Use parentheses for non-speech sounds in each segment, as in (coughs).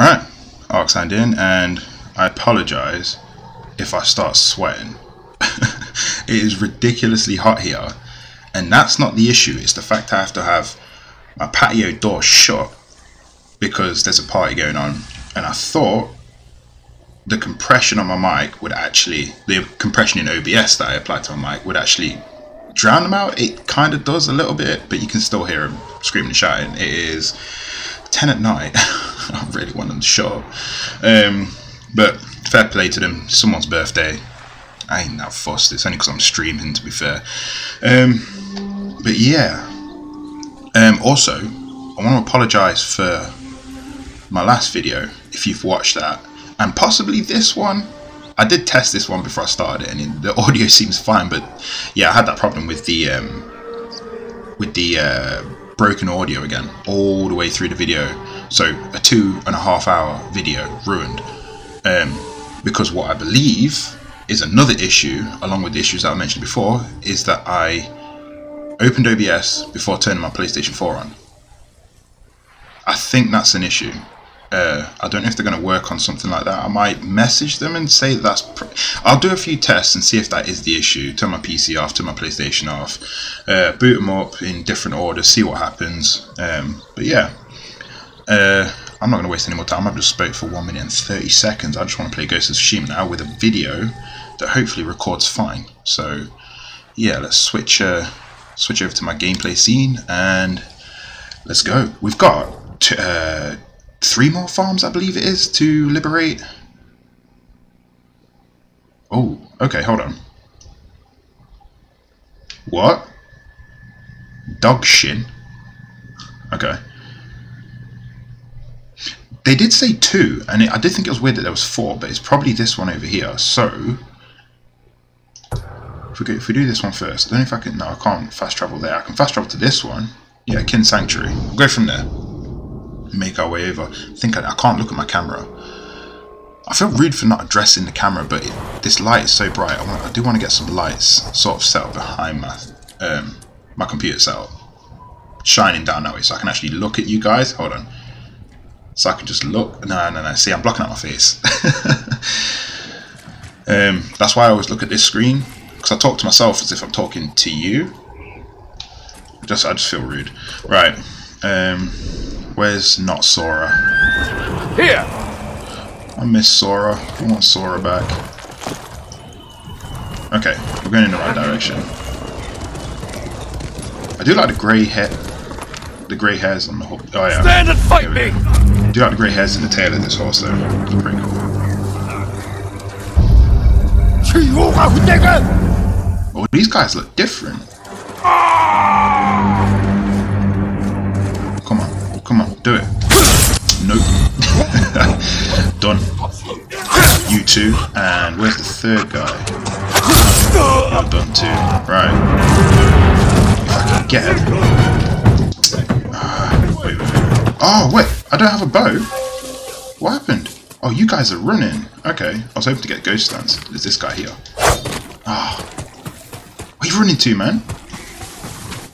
Alright, Arc signed in, and I apologise if I start sweating. (laughs) it is ridiculously hot here, and that's not the issue, it's the fact I have to have my patio door shut because there's a party going on, and I thought the compression on my mic would actually, the compression in OBS that I applied to my mic would actually drown them out. It kind of does a little bit, but you can still hear them screaming and shouting. It is 10 at night. (laughs) I really want them to show up. Um, but fair play to them. Someone's birthday. I ain't that fussed. It's only because I'm streaming, to be fair. Um, but yeah. Um, also, I want to apologise for my last video, if you've watched that, and possibly this one. I did test this one before I started it, and the (laughs) audio seems fine. But yeah, I had that problem with the um, with the uh, broken audio again, all the way through the video. So a two and a half hour video ruined. Um, because what I believe is another issue, along with the issues that I mentioned before, is that I opened OBS before turning my PlayStation 4 on. I think that's an issue. Uh, I don't know if they're going to work on something like that. I might message them and say that that's. I'll do a few tests and see if that is the issue. Turn my PC off, turn my PlayStation off, uh, boot them up in different orders, see what happens. Um, but yeah, uh, I'm not going to waste any more time. I've just spoke for 1 minute and 30 seconds. I just want to play Ghost of Tsushima now with a video that hopefully records fine. So yeah, let's switch uh, switch over to my gameplay scene and let's go. We've got uh, three more farms, I believe it is, to liberate. Oh, okay, hold on. What? Dog shin? Okay. They did say two, and it, I did think it was weird that there was four, but it's probably this one over here. So, if we, go, if we do this one first, I don't know if I can, no, I can't fast travel there. I can fast travel to this one. Yeah, Kin Sanctuary. We'll go from there make our way over. I think I, I, can't look at my camera. I feel rude for not addressing the camera, but it, this light is so bright. I, want, I do want to get some lights sort of set up behind my um, my computer setup, shining down that way, so I can actually look at you guys. Hold on, so I can just look. No, no, no. See, I'm blocking out my face. (laughs) um, that's why I always look at this screen because I talk to myself as if I'm talking to you. Just, I just feel rude. Right. Um, Where's not Sora? Here! I miss Sora. I want Sora back. Okay, we're going in the right direction. I do like the grey hair. The grey hairs on the horse. Oh yeah. Stand and fight me! I do like the grey hairs in the tail of this horse though. It's pretty cool. Oh, these guys look different. Come on, do it. Nope. (laughs) Done. You two. And where's the third guy? You're done too. Right. If I can get him. Uh, wait, wait, wait. Oh, wait. I don't have a bow. What happened? Oh, you guys are running. Okay. I was hoping to get ghost stance. There's this guy here. Ah. Oh. Where are you running to, man?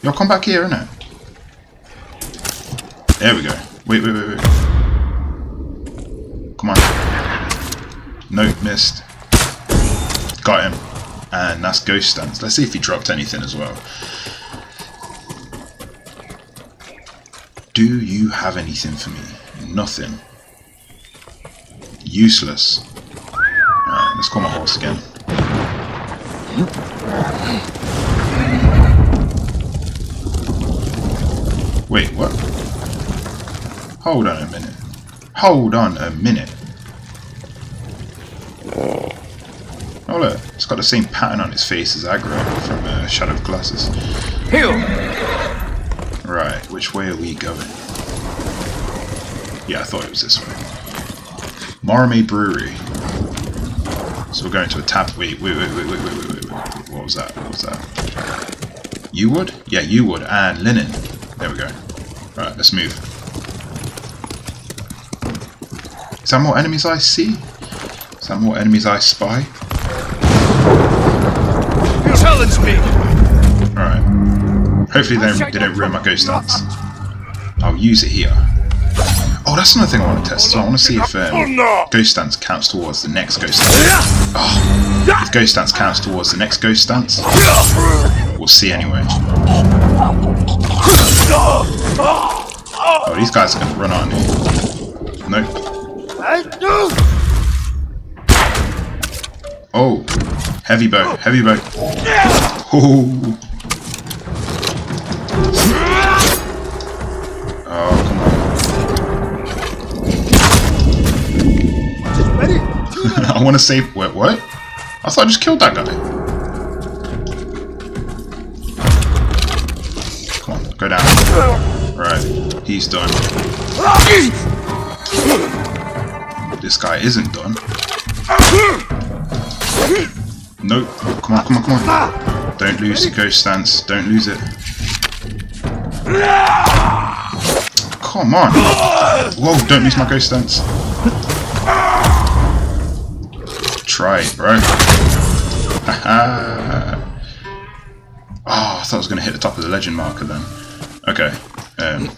Y'all come back here, innit? There we go. Wait, wait, wait, wait. Come on. No, missed. Got him. And that's Ghost Stance. Let's see if he dropped anything as well. Do you have anything for me? Nothing. Useless. Let's call my horse again. Wait, what? Hold on a minute. Hold on a minute. Oh look, it's got the same pattern on its face as Agro from uh, Shadow of Colossus. Heal! Right, which way are we going? Yeah, I thought it was this way. Marame Brewery. So we're going to a tap. Wait, wait, wait, wait, wait, wait, wait, wait, wait. What was that? What was that? You would? Yeah, you would. And linen. There we go. Right, let's move. Is that more enemies I see? Is that more enemies I spy? You challenge me! Alright. Hopefully they, they don't ruin my ghost stance. I'll use it here. Oh, that's another thing I want to test. So I want to see if um, ghost stance counts towards the next ghost stance. Oh, if ghost stance counts towards the next ghost stance, we'll see anyway. (laughs) Oh, these guys are going to run on me. Nope. Oh, heavy boat, heavy boat. Oh. Come on. (laughs) I want to save. What? What? I thought I just killed that guy. Come on, go down. Right, he's done. This guy isn't done. Nope. Come on, come on, come on. Don't lose the ghost stance. Don't lose it. Come on. Whoa, don't lose my ghost stance. Try it, bro. oh, (laughs) I thought I was going to hit the top of the legend marker then. Okay. Um,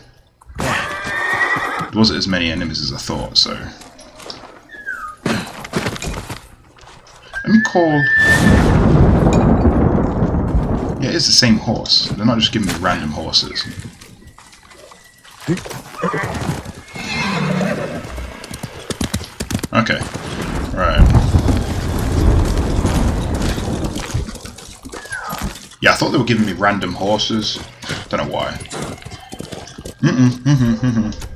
there wasn't as many enemies as I thought, so... Let me call... Yeah, it's the same horse. They're not just giving me random horses. Okay. Right. Yeah, I thought they were giving me random horses. Don't know why. Mm-mm, mm-hmm, mm-hmm.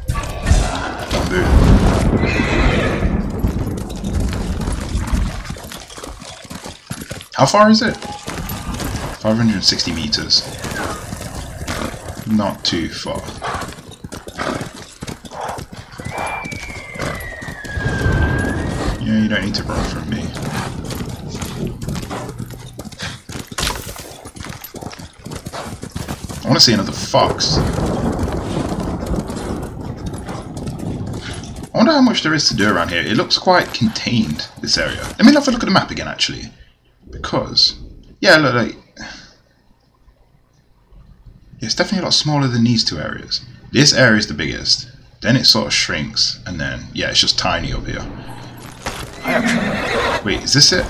How far is it? 560 meters. Not too far. Yeah, you don't need to run from me. I want to see another fox. I wonder how much there is to do around here. It looks quite contained, this area. Let me have a look at the map again, actually. Because, yeah, look, like, it's definitely a lot smaller than these two areas. This area is the biggest. Then it sort of shrinks, and then, yeah, it's just tiny up here. Wait, is this it?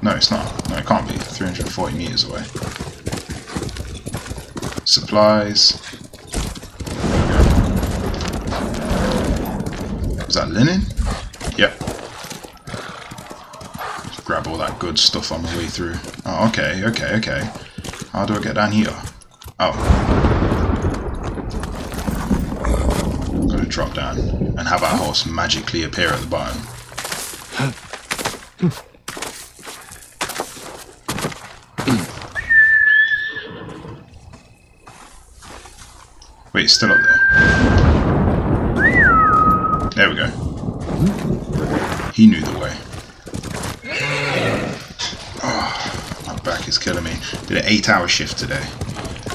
No, it's not. No, it can't be. 340 meters away. Supplies. Is that linen? Yep. Just good stuff on the way through. Oh, okay, okay, okay. How do I get down here? Oh. Gotta drop down and have our horse magically appear at the bottom. Wait, it's still up there. There we go. He knew the way. Oh, my back is killing me. Did an eight hour shift today.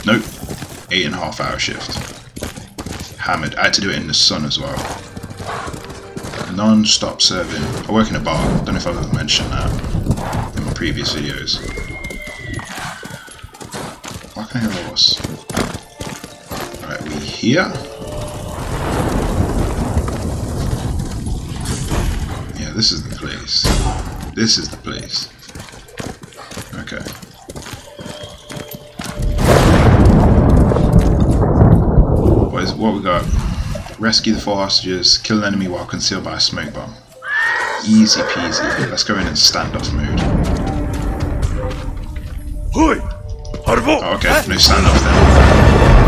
Nope. Eight and a half hour shift. Hammered. I had to do it in the sun as well. Non-stop serving. I work in a bar. Don't know if I've ever mentioned that in my previous videos. Why can I hear a horse? Right, we here? Yeah, this is the place. This is the place. Okay. What is what we got? Rescue the four hostages, kill an enemy while concealed by a smoke bomb. Easy peasy. Let's go in and standoff mode. Oh, okay, no standoff then.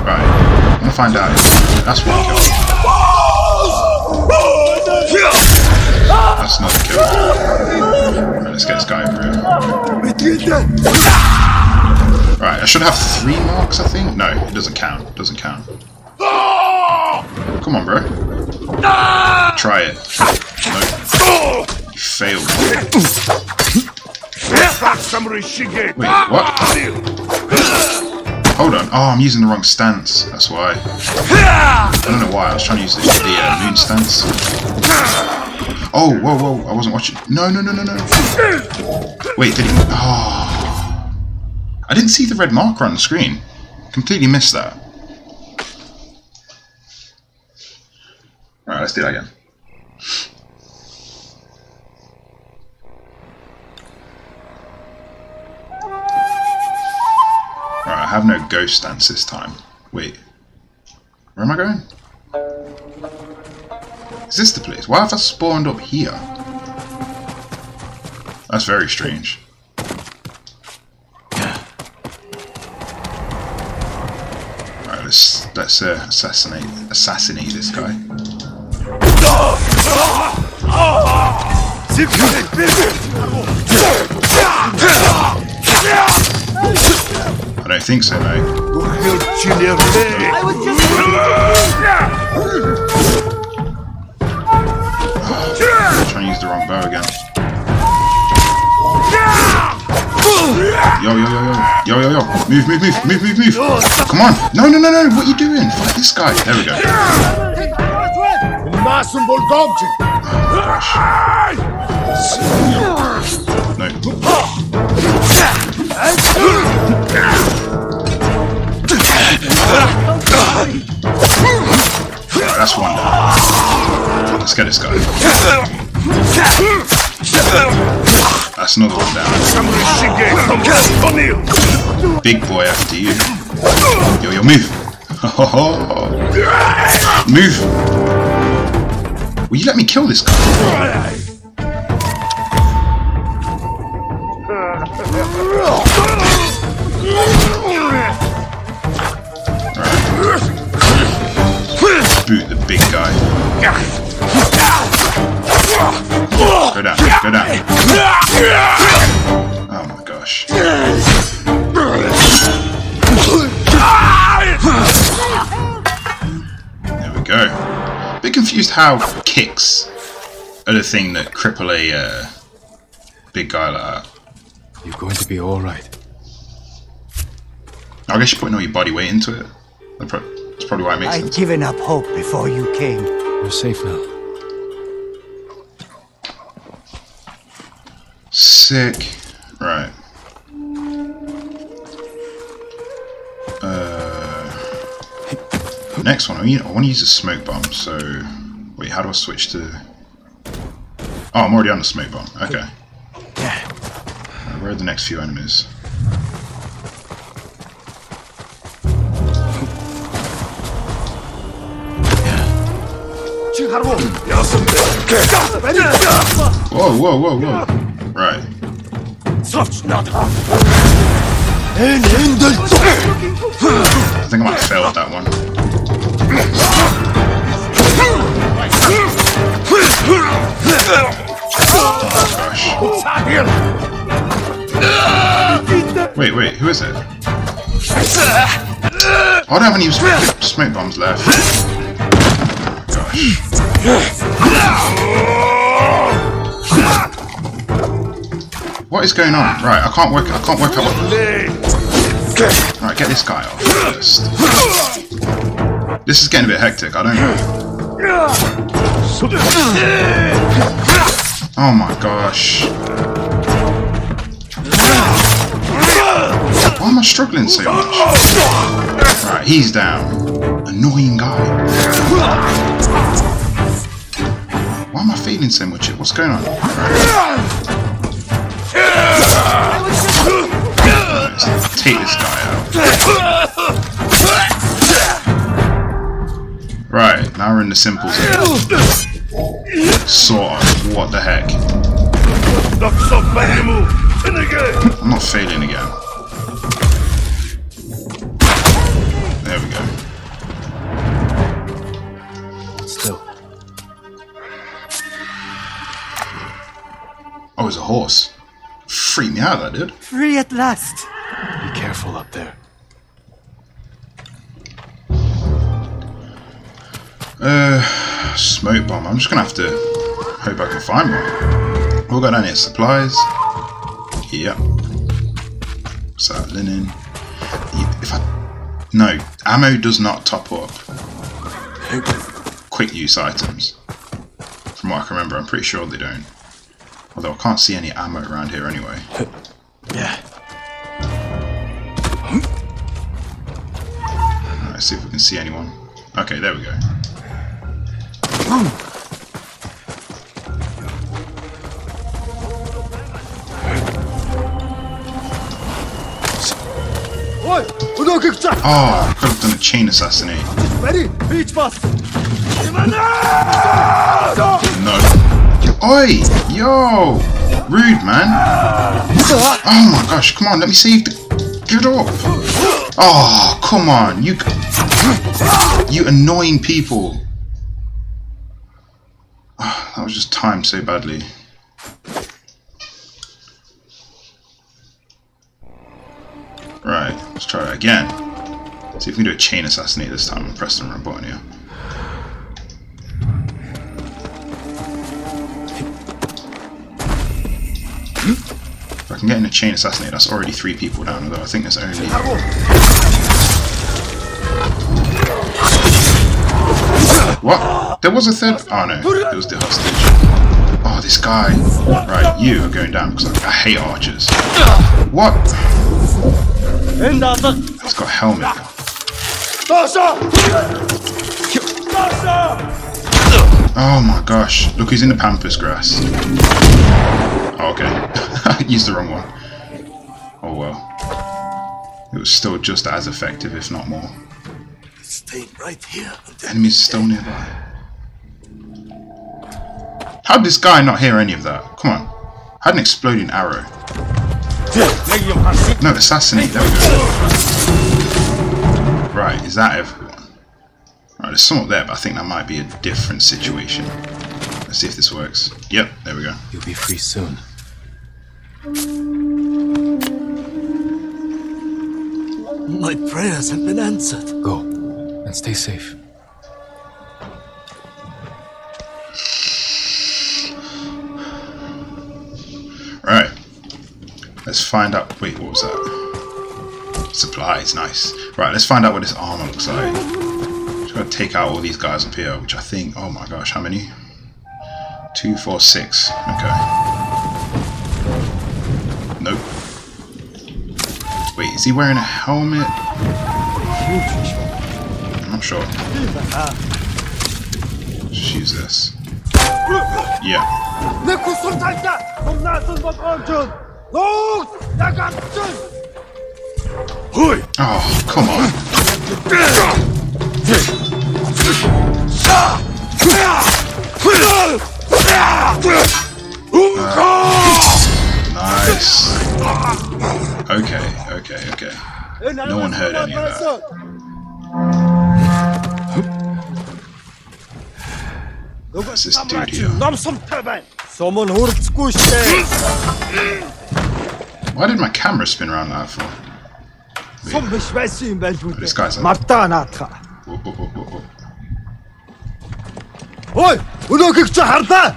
Right. I'm gonna find out. That's one kill. That's another kill. Right, let's get this guy over here. Right, I should have three marks, I think. No, it doesn't count. It doesn't count. Come on, bro. Try it. Nope. You failed. Wait, what? Hold on. Oh, I'm using the wrong stance. That's why. I don't know why. I was trying to use the, the uh, moon stance. Oh, whoa, whoa. I wasn't watching. No, no, no, no, no. Wait, did he... Oh. I didn't see the red marker on the screen. Completely missed that. Alright, let's do that again. Alright, I have no ghost dance this time. Wait. Where am I going? Is this the place? Why have I spawned up here? That's very strange. Alright, let's let's uh, assassinate assassinate this guy. I don't think so, mate. I'm trying to use the wrong bow again. Yo, yo, yo, yo. Yo, yo, yo. Move, move, move, move, move, move. Come on. No, no, no, no. What are you doing? Fight this guy. There we go. No. Alright, that's one down. Let's get this guy. That's another one down. Big boy after you. Yo, yo, move. (laughs) move. Will you let me kill this guy? Boot the big guy. Go down, go down. Oh my gosh. There we go. Bit confused how kicks are the thing that cripple a uh, big guy like that. You're going to be alright. I guess you're putting all your body weight into it. That's probably why it makes I'd sense. given up hope before you came. You're safe now. Sick. Right. Uh, next one. I, mean, I want to use a smoke bomb. So, wait, how do I switch to? Oh, I'm already on the smoke bomb. Okay. Uh, where are the next few enemies? Whoa, whoa, whoa, whoa. Right. I think I might have failed that one. Wait, wait, who is it? I don't have any smoke, smoke bombs left. What is going on? Right, I can't work. I can't work out what. Right, get this guy off first. This is getting a bit hectic. I don't know. Oh my gosh. Why am I struggling so much? Right, he's down. Annoying guy. Why am I feeling so much? What's going on? Let's take this guy out. Right, now we're in the simple zone. Sort of. What the heck? I'm not failing again. There we go. Still. Oh, it's a horse. Freak me out, that did. Free at last. Be careful up there. Uh, smoke bomb. I'm just gonna have to hope I can find one. We'll go down here. Supplies. Yep. What's that? Linen. If I no ammo does not top up quick use items. From what I can remember, I'm pretty sure they don't. Although I can't see any ammo around here anyway. Yeah. Let's see if we can see anyone. Okay, there we go. Oh, could have done a chain assassinate. Ready? Beach bus! No. Oi! Yo! Rude, man. Oh my gosh, come on, let me save the... Get off. Oh, ah, come on, you... You annoying people. That was just timed so badly. Right, let's try that again. See if we can do a chain assassinate this time and press the wrong button here. If I can get in a chain assassinate, that's already three people down, although I think there's only... What? There was a third... Oh no, it was the hostage. Oh, this guy. Right, you are going down because I, I hate archers. What? He's got a helmet. Oh my gosh. Look, he's in the pampas grass. Oh, okay. I (laughs) used the wrong one. Oh well. It was still just as effective, if not more. Stay right here. The enemy's still nearby. How did this guy not hear any of that? Come on. I had an exploding arrow. No, assassinate. There we go. Right, is that everyone? Right, there's some up there, but I think that might be a different situation. Let's see if this works. Yep, there we go. You'll be free soon. My prayers have been answered. Go and stay safe. Let's find out. Wait, what was that? Supplies, nice. Right, let's find out what this armor looks like. Just gotta take out all these guys up here, which I think. Oh my gosh, how many? Two, four, six. Okay. Nope. Wait, is he wearing a helmet? I'm not sure. Let's use this. Yeah. Oh, come on. Nice. Okay, okay, okay. No one heard any of that. What's this dude here? Why did my camera spin around like that for? Сум биш байсан юм байл This үү. guy's like- Мартаа наатха. Whoa, whoa, whoa, whoa, whoa. Ой, өнөөгч чи харлаа.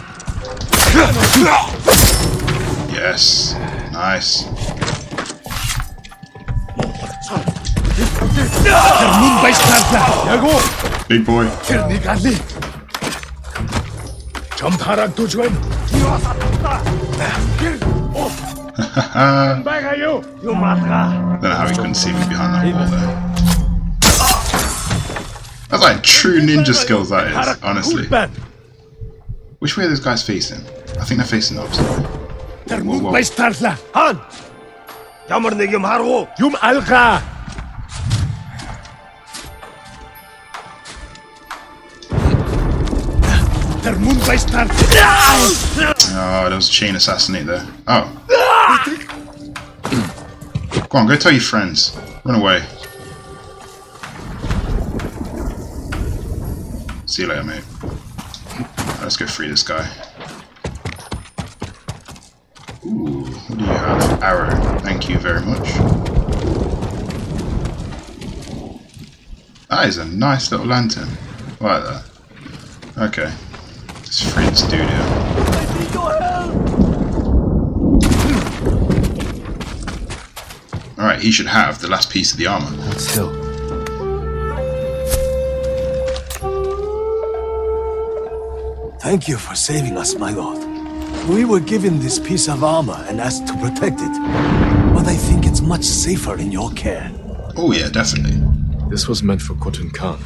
Yes. Nice. Мөн байж тарлаа. Яг уу. Big boy. Тэр нэг алий. Чамд Come back at you, you madra! Don't how he couldn't see me behind that wall there. That's like true ninja skills, that is, honestly. Which way are those guys facing? I think they're facing up. Meisterla, Han! Jammerne Yum Harwo! Yum Alka! Oh, ah, there was a chain assassinate there. Oh. Go on, go tell your friends. Run away. See you later, mate. Let's go free this guy. Ooh, what do you have? Arrow. Thank you very much. That is a nice little lantern. I like that. Okay. It's free this dude here. Alright, he should have the last piece of the armor. Hold still. Thank you for saving us, my lord. We were given this piece of armor and asked to protect it. But I think it's much safer in your care. Oh yeah, definitely. This was meant for Khotun Khan.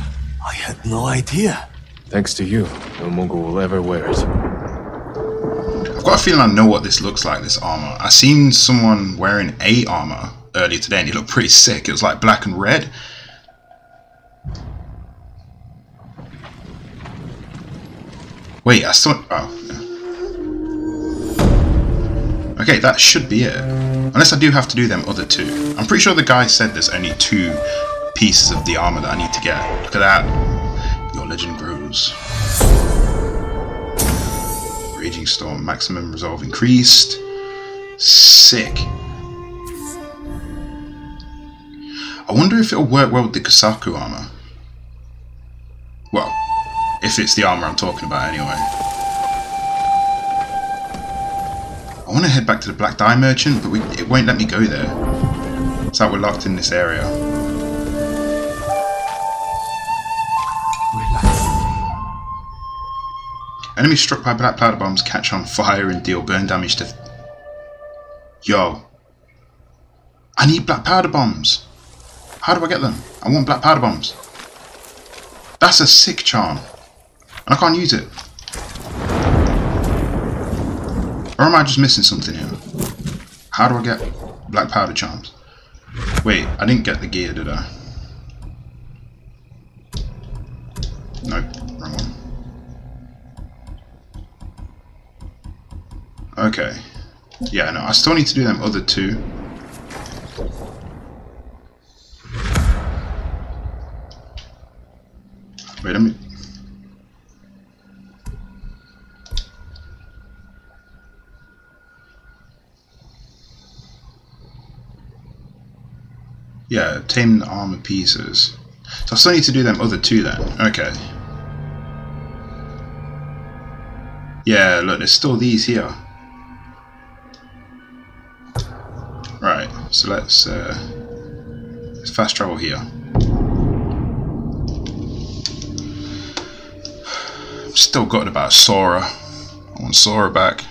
I had no idea. Thanks to you, no Mongol will ever wear it. I've got a feeling I know what this looks like, this armor. I seen someone wearing a armor earlier today and he looked pretty sick. It was like black and red. Wait, I still... Oh. Okay, that should be it. Unless I do have to do them other two. I'm pretty sure the guy said there's only two pieces of the armor that I need to get. Look at that. Your legend grows. Raging Storm, maximum resolve increased. Sick. I wonder if it'll work well with the Gosaku armor. Well, if it's the armor I'm talking about anyway. I want to head back to the Black Dye Merchant, but we, it won't let me go there. It's like we're locked in this area. Enemies struck by black powder bombs catch on fire and deal burn damage to... Yo. I need black powder bombs. How do I get them? I want black powder bombs. That's a sick charm. And I can't use it. Or am I just missing something here? How do I get black powder charms? Wait, I didn't get the gear, did I? Nope, wrong one. Okay. Yeah, no, I still need to do them other two. Wait a minute. Yeah, tame the armor pieces. So I still need to do them other two then. Okay. Yeah, look, there's still these here. Right, so let's, uh, let's fast travel here. Still got about Sora. I want Sora back.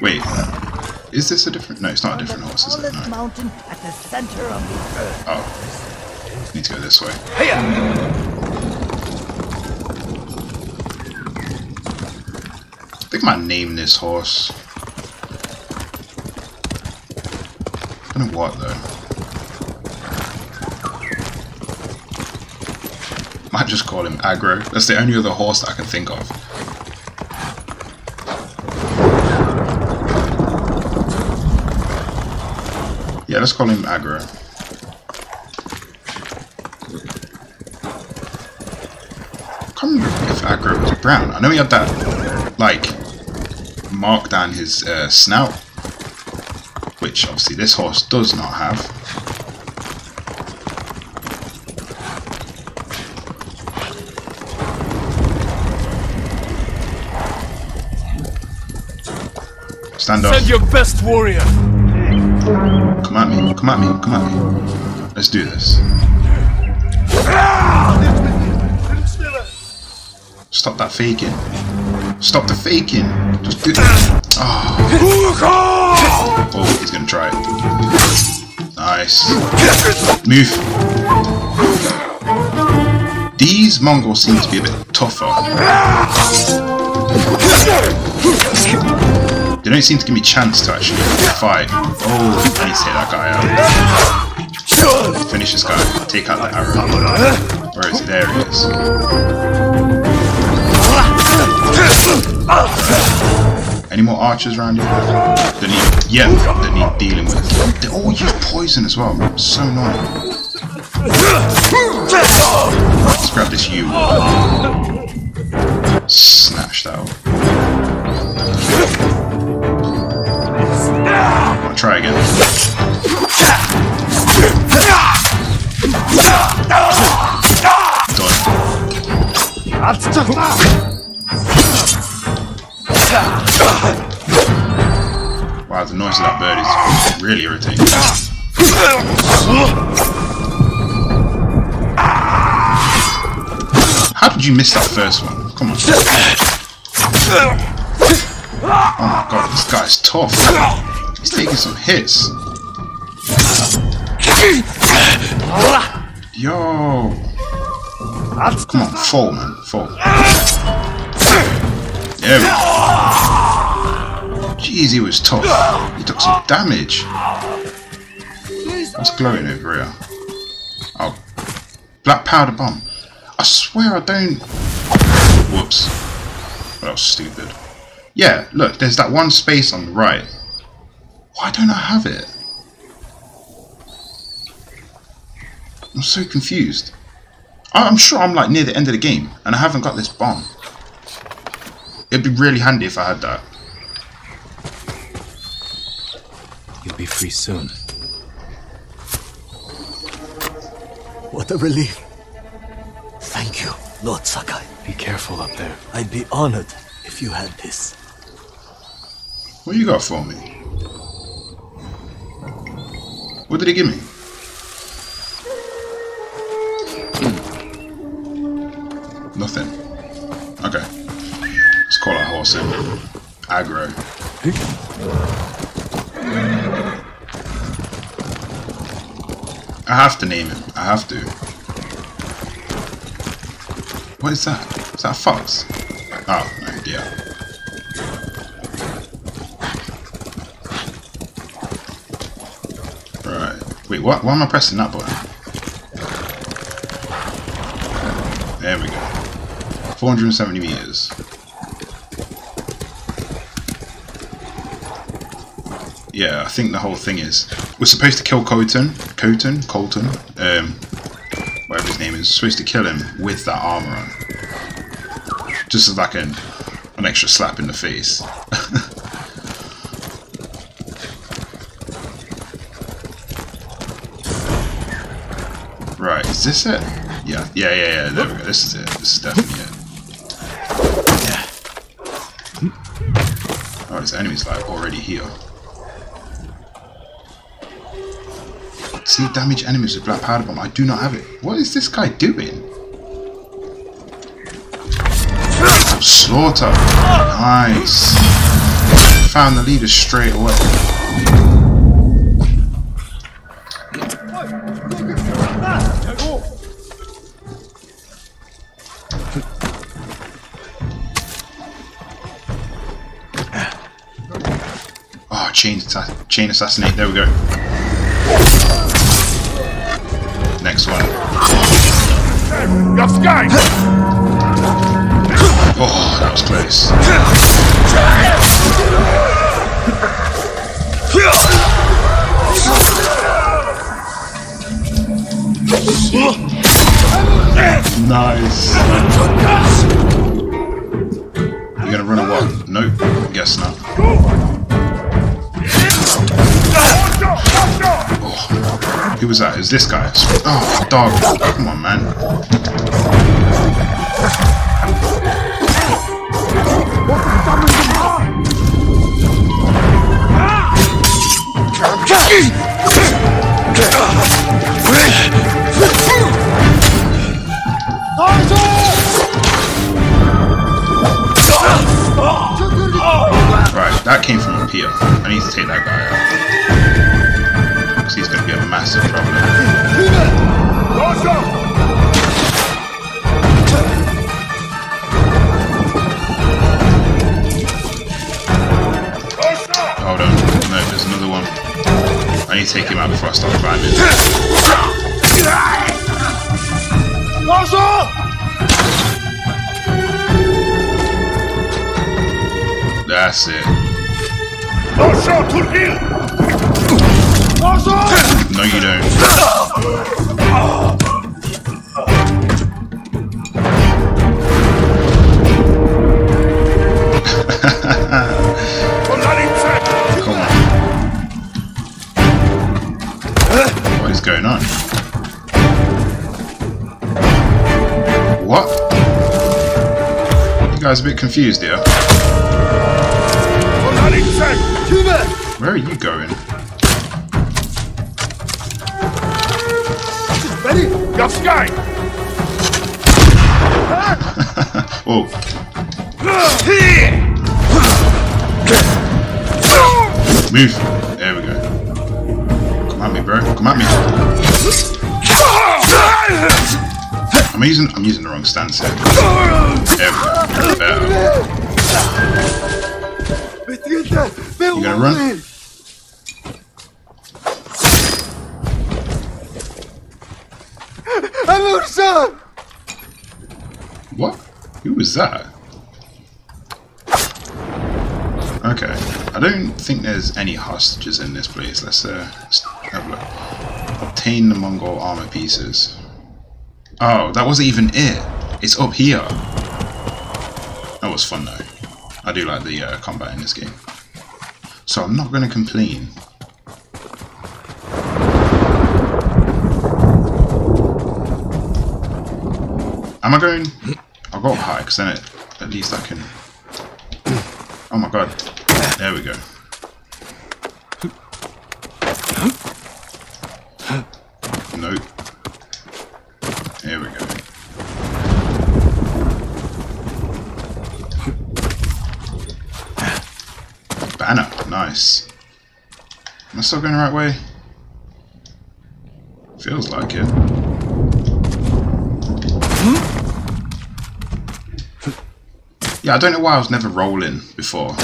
Wait, uh, is this a different? No, it's not a different horse, is it? No. mountain at the center of the earth. Oh, need to go this way. I think I might name this horse. I don't know what though. Might just call him Agro. That's the only other horse that I can think of. Yeah, let's call him Agro. I remember if Agro was brown. I know he had that, like, mark down his uh, snout. Which, obviously, this horse does not have. Stand up. Send your best warrior. Come at me, come at me, come at me. Let's do this. Stop that faking. Stop the faking. Just do Oh. Oh, Nice. Move. These Mongols seem to be a bit tougher. They don't seem to give me a chance to actually fight. Oh, I need to take that guy out. Finish this guy. Take out the arrow. Where is he? There he is. Any more archers around here? That need, yeah, that need dealing with. They all use poison as well. So annoying. Let's grab this U. Snatched out. Did you miss that first one? Come on. Oh god, this guy's tough. He's taking some hits. Yo. Come on, fall, man. Fall. There we go. Jeez, he was tough. He took some damage. What's glowing over here? Oh. Black powder bomb. I swear I don't... Whoops. That was stupid. Yeah, look, there's that one space on the right. Why don't I have it? I'm so confused. I- I'm sure I'm like near the end of the game and I haven't got this bomb. It'd be really handy if I had that. You'll be free soon. What a relief. Thank you, Lord Sakai. Be careful up there. I'd be honored if you had this. What you got for me? What did he give me? Hmm. Nothing. Okay. Let's call our horse in. Agro. I have to name him. I have to. What is that? Is that a fox? Oh, no, dear. Right. Wait, what? Why am I pressing that button? There we go. 470 meters. Yeah, I think the whole thing is we're supposed to kill Colton, Colton, Colton, um, is. Supposed to kill him with that armor on, just as like an an extra slap in the face. (laughs) Right, is this it? Yeah, yeah, yeah, yeah, there we go. This is it. This is definitely it. Yeah. Oh, this enemy's like already here. See, damage enemies with black powder bomb. I do not have it. What is this guy doing? Slaughter. Nice. Found the leader straight away. Oh, chain, chain assassinate. There we go. Oh, that was close. Nice. You gonna run a what? Nope. Guess not. Oh, who was that? It was this guy. Oh, dog. Come on, man. No, you don't. What is going on? What? You guys a bit confused here. Where are you going? Ready? Your sky! Whoa. Move. There we go. Come at me, bro. Come at me. I'm using I'm using the wrong stance here. There we go. Better. You gonna run? What? Who was that? Okay. I don't think there's any hostages in this place. Let's, uh, let's have a look. Obtain the Mongol armor pieces. Oh, that wasn't even it. It's up here. That was fun though. I do like the uh, combat in this game. So I'm not going to complain. Am I going? I'll go up high because then it, at least I can. Oh my god. There we go. We go. Banner. Nice. Am I still going the right way? Feels like it. Yeah, I don't know why I was never rolling before.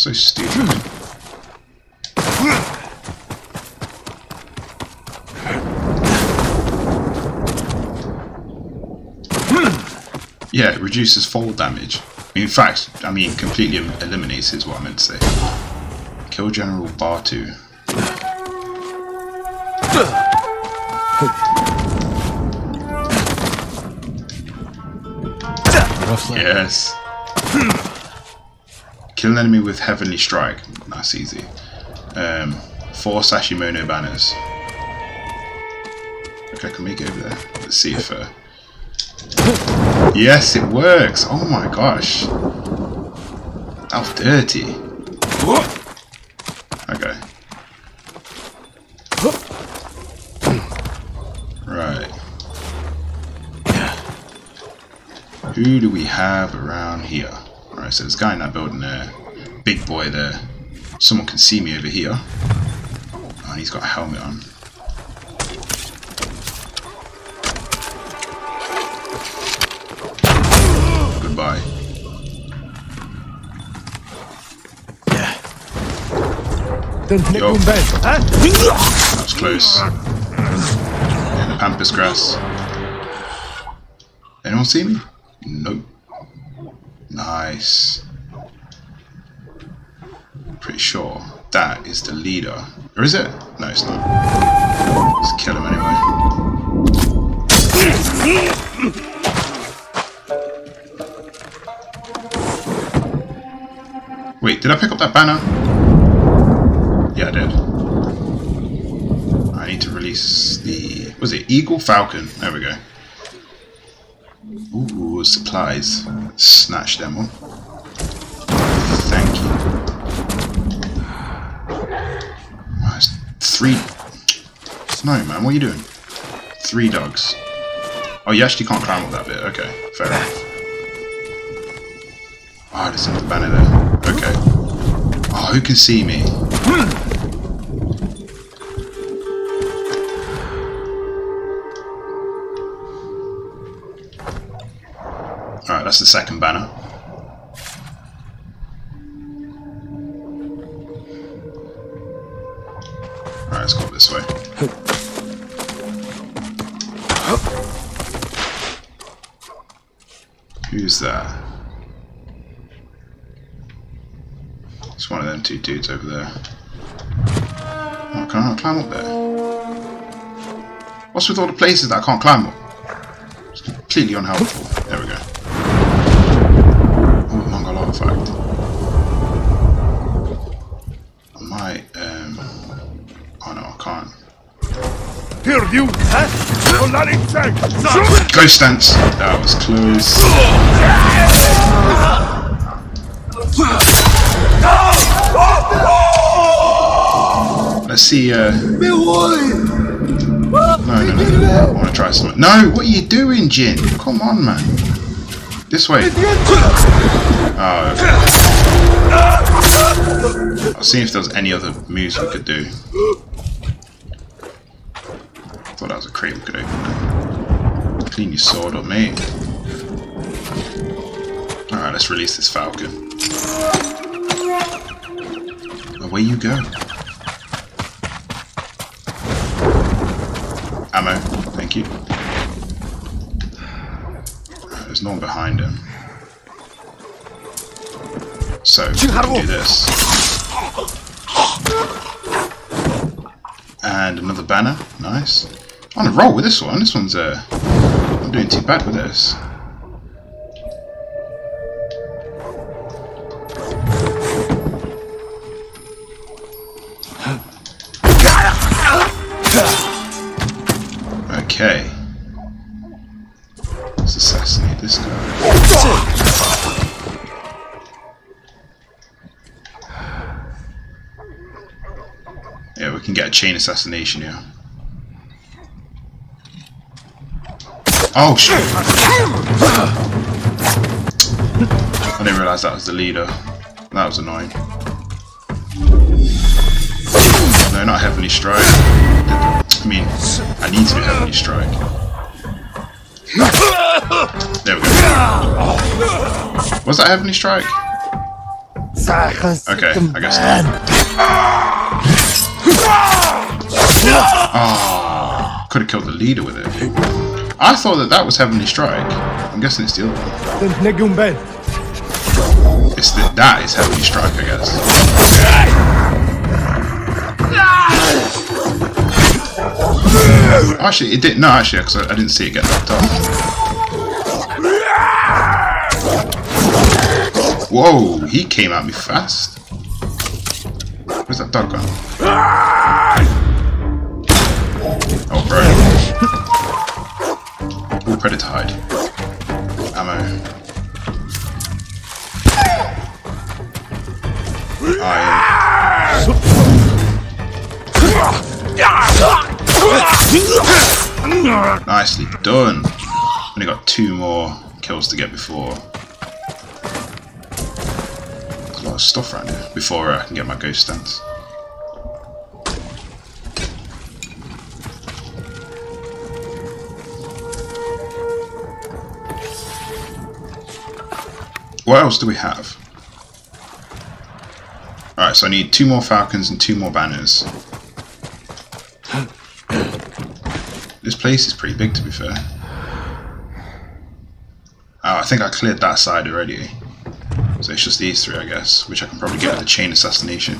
So stupid. Yeah, it reduces fall damage. In fact, I mean, completely eliminates is what I meant to say. Kill General Bartu. Yes. Kill an enemy with Heavenly Strike. That's easy. Um, four Sashimono banners. Okay, can make it over there. Let's see if... Uh... Yes, it works! Oh my gosh. That was dirty. Okay. Right. Who do we have around here? So there's a guy in that building there. Big boy there. Someone can see me over here. Oh, he's got a helmet on. Goodbye. Then let Yo. me back. That was close. In the pampas grass. Anyone see me? Pretty sure that is the leader. Or is it? No, it's not. Let's kill him anyway. Wait, did I pick up that banner? Yeah, I did. I need to release the... Was it Eagle Falcon? There we go. Ooh, supplies. Snatch them all. Thank you. Wow, it's three... Snow, man, what are you doing? Three dogs. Oh, you actually can't climb up that bit. Okay, fair enough. Oh, there's another banner there. Okay. Oh, who can see me? Alright, that's the second banner. What's with all the places that I can't climb up? It's completely unhelpful. There we go. Oh, Mongol artifact. I might, um... Oh no, I can't. Here, you! Huh? Ghost stance! That was close. Let's see, uh... No, no, no. I want to try something. No, what are you doing, Jin? Come on, man. This way. Oh. I'll see if there's any other moves we could do. I Thought that was a crate we could open. Clean your sword up, mate. Alright, let's release this falcon. Away you go. Ammo, thank you. There's no one behind him. So, we do this. And another banner, nice. On a roll with this one, this one's uh, I'm doing too bad with this. Chain assassination here. Oh shit! I didn't realise that was the leader. That was annoying. No, not Heavenly Strike. I mean, I need to do Heavenly Strike. There we go. Was that Heavenly Strike? Okay, I guess not. Could have killed the leader with it. I thought that that was Heavenly Strike. I'm guessing it's the other one. It's the, that is Heavenly Strike, I guess. Actually, it didn't. No, actually, because I, I didn't see it get knocked off. Whoa, he came at me fast. Where's that dog gone? Ah! Oh, bro. Oh, predator hide. Ammo. Iron. Nicely done. Only got two more kills to get before. Of stuff around here before I can get my ghost stance. What else do we have? Alright, so I need two more falcons and two more banners. This place is pretty big to be fair. Oh, I think I cleared that side already. So it's just these three, I guess, which I can probably get with a chain assassination.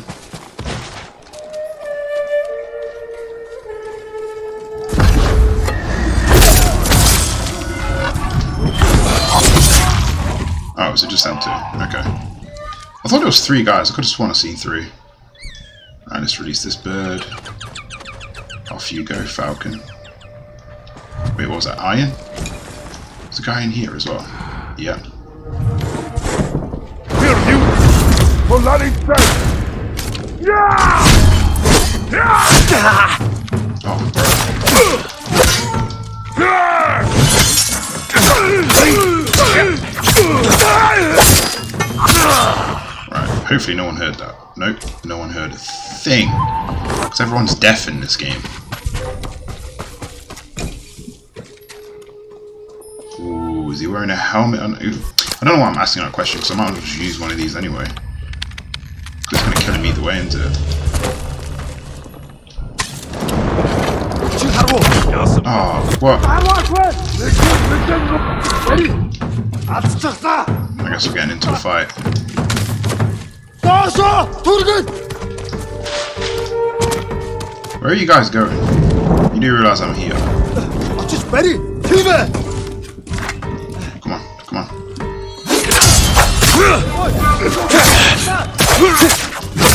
Oh, is it just them two? Okay. I thought it was three guys. I could have sworn I seen three. Alright, let's release this bird. Off you go, Falcon. Wait, what was that? Iron? There's a guy in here as well. Yeah. Polari said! Yeah! Yeah! Right, hopefully no one heard that. Nope, no one heard a thing. Because everyone's deaf in this game. Ooh, is he wearing a helmet? I don't know why I'm asking that question, because I might as well just use one of these anyway. It's going to kill him either way, isn't it? Oh, what? I guess we're getting into a fight. Where are you guys going? You do realize I'm here. I just ready. Come on, come on.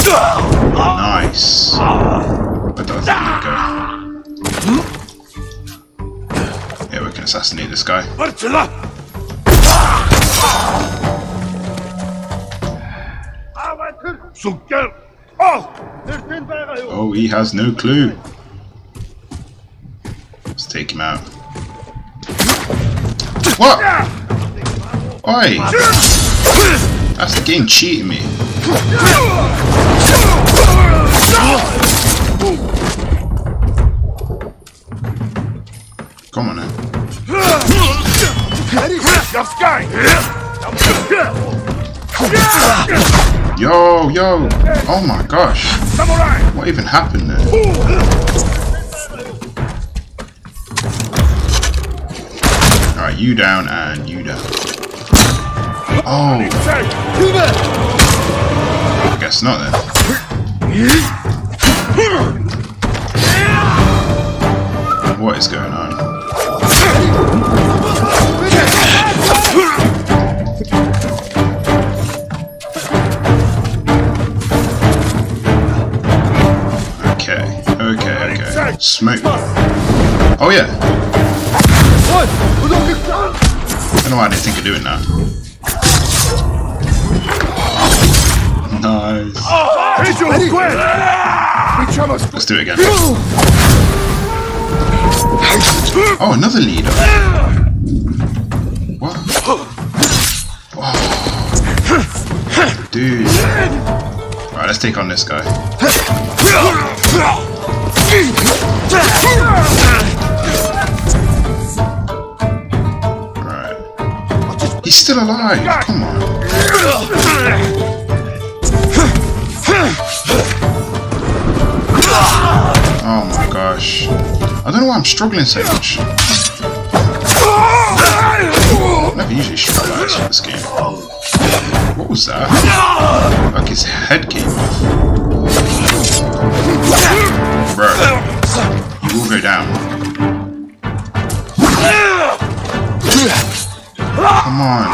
Nice. I don't think I'm. Yeah, we can assassinate this guy. Oh, he has no clue. Let's take him out. What? Oi! That's the game cheating me. Come on then. Yo, yo. Oh my gosh. What even happened there? Alright, you down and you down. Oh, I guess not then. What is going on? Okay, okay, okay. Smoke. Oh yeah. I don't know why I didn't think of doing that. Nice. Ah! Let's do it again. Oh, another leader. What? Oh. Dude. Alright, let's take on this guy. Alright. He's still alive. Come on. Oh my gosh. I don't know why I'm struggling so much. I never usually struggle this with this game. What was that? Like his head came off. Bro, you will go down. Come on.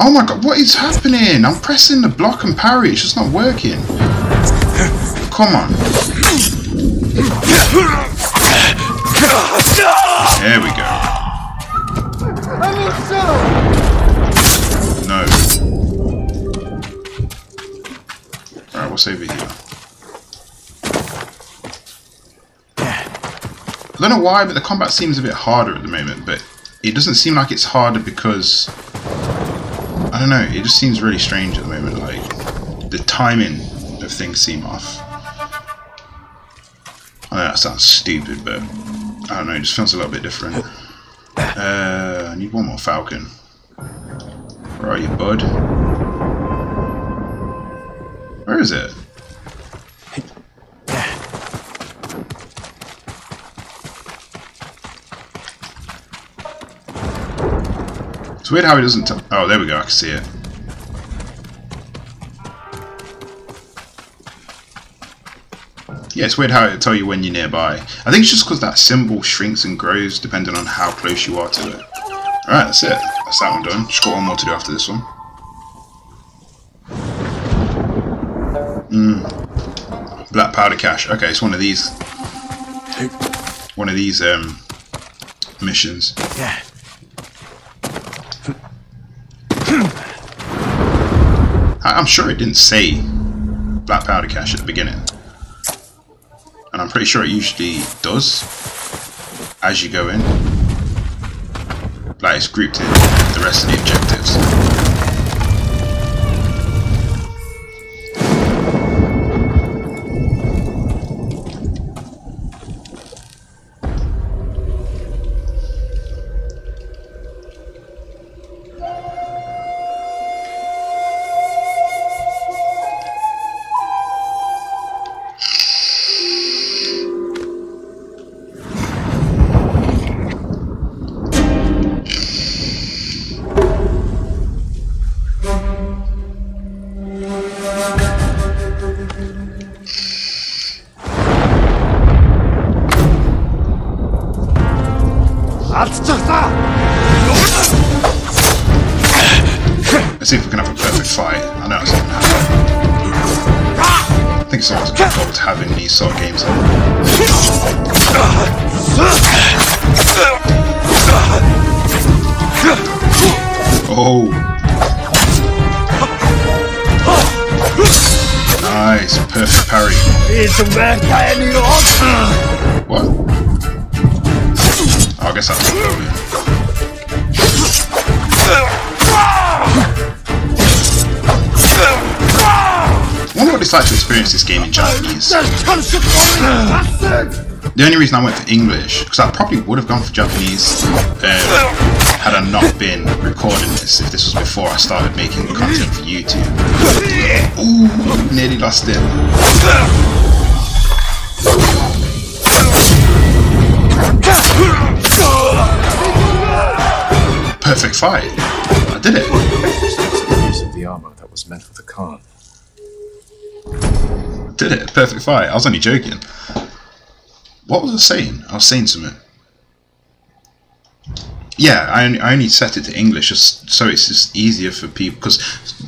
Oh my god, what is happening? I'm pressing the block and parry, it's just not working. Come on. There we go. No. Alright, what's over here? I don't know why, but the combat seems a bit harder at the moment, but it doesn't seem like it's harder because I don't know, it just seems really strange at the moment, like the timing of things seem off. Sounds stupid, but I don't know, it just feels a little bit different. (laughs) Uh, I need one more falcon. Where are you, bud? Where is it? It's weird how he doesn't. Oh, there we go. I can see it. Yeah, it's weird how it tell you when you're nearby. I think it's just because that symbol shrinks and grows depending on how close you are to it. Alright, that's it. That's that one done. Just got one more to do after this one. Mm. Black powder cache. Okay, it's one of these. One of these um missions. Yeah. I'm sure it didn't say black powder cache at the beginning. I'm pretty sure it usually does as you go in. Like it's grouped in the rest of the objectives. Let's see if we can have a perfect fight. I know it's not gonna happen. I think it's always a good goal to have in these sort of games. Oh. Nice, perfect parry. What? Oh, I guess that's the goal. always like to experience this game in Japanese. The only reason I went for English, because I probably would have gone for Japanese uh, had I not been recording this, if this was before I started making content for YouTube. Ooh, nearly lost it. Perfect fight. I did it. Did it. Perfect fight. I was only joking. What was I saying? I was saying something. Yeah, I only, I only set it to English just so it's just easier for people because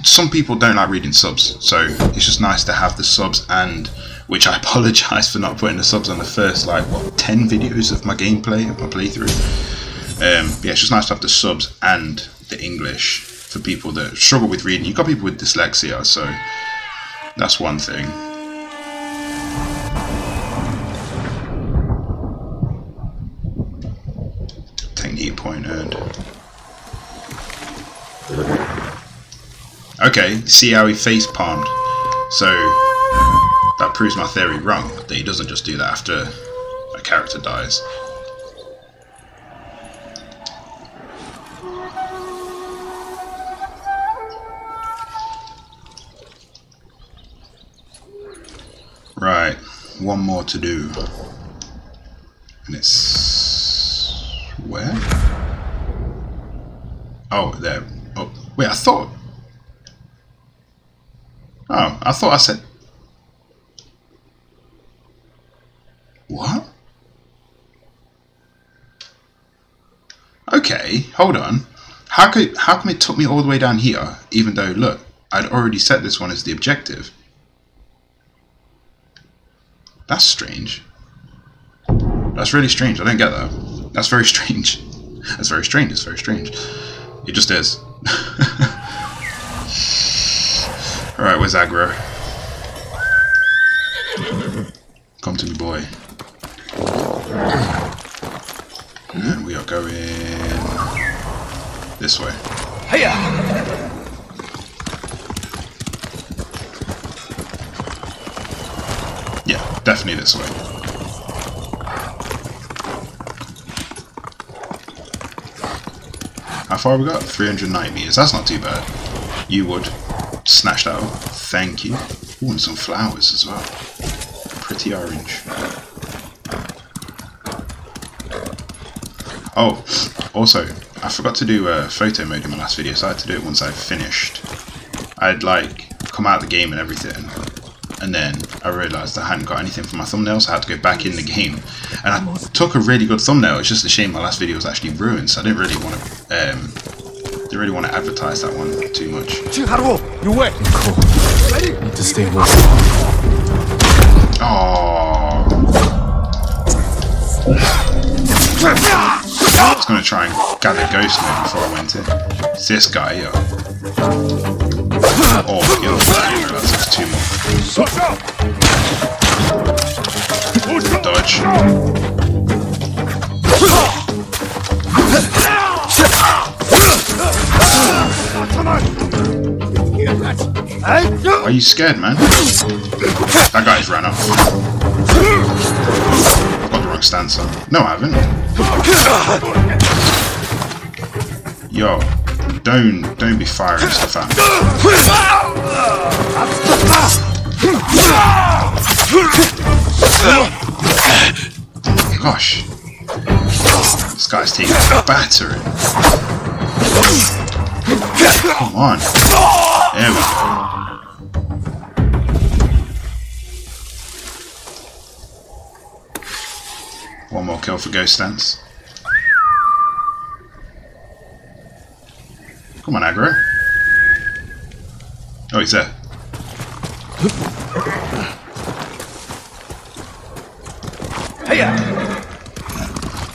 some people don't like reading subs. So it's just nice to have the subs and which I (laughs) apologize for not putting the subs on the first like what ten videos of my gameplay of my playthrough. Um, yeah, it's just nice to have the subs and the English for people that struggle with reading. You've got people with dyslexia, so that's one thing. Earned. Okay, see how he face palmed. So that proves my theory wrong, that he doesn't just do that after a character dies. Right, one more to do. And it's where? Oh, there. Oh, wait, I thought. Oh, I thought I said. What? Okay, hold on. How could how come it took me all the way down here, even though look, I'd already set this one as the objective. That's strange. That's really strange. I don't get that. That's very strange. That's very strange. It's very strange. It just is. (laughs) Alright, where's Agro? Come to me, boy. And we are going this way. Yeah, definitely this way. How far have we got? 390 meters. That's not too bad. You would. Snatched out. Thank you. Ooh, and some flowers as well. Pretty orange. Oh, also, I forgot to do uh, photo mode in my last video, so I had to do it once I finished. I'd like come out of the game and everything, and then I realised I hadn't got anything for my thumbnail, so I had to go back in the game. And I took a really good thumbnail. It's just a shame my last video was actually ruined, so I didn't really want to. Um, you really want to advertise that one too much. You wait. Cool. I need to stay low. Oh. I was gonna try and gather ghost now before I went in. It's this guy yo. Oh, yo. That's one, you know, that's too much. Dodge. Are you scared, man? That guy's ran off. I've got the wrong stance on. No, I haven't. Yo, don't don't be firing stuff at me. Gosh, this guy's taking a battering. Come on. There we go. Kill for Ghost Stance. Come on, Agro. Oh, he's there.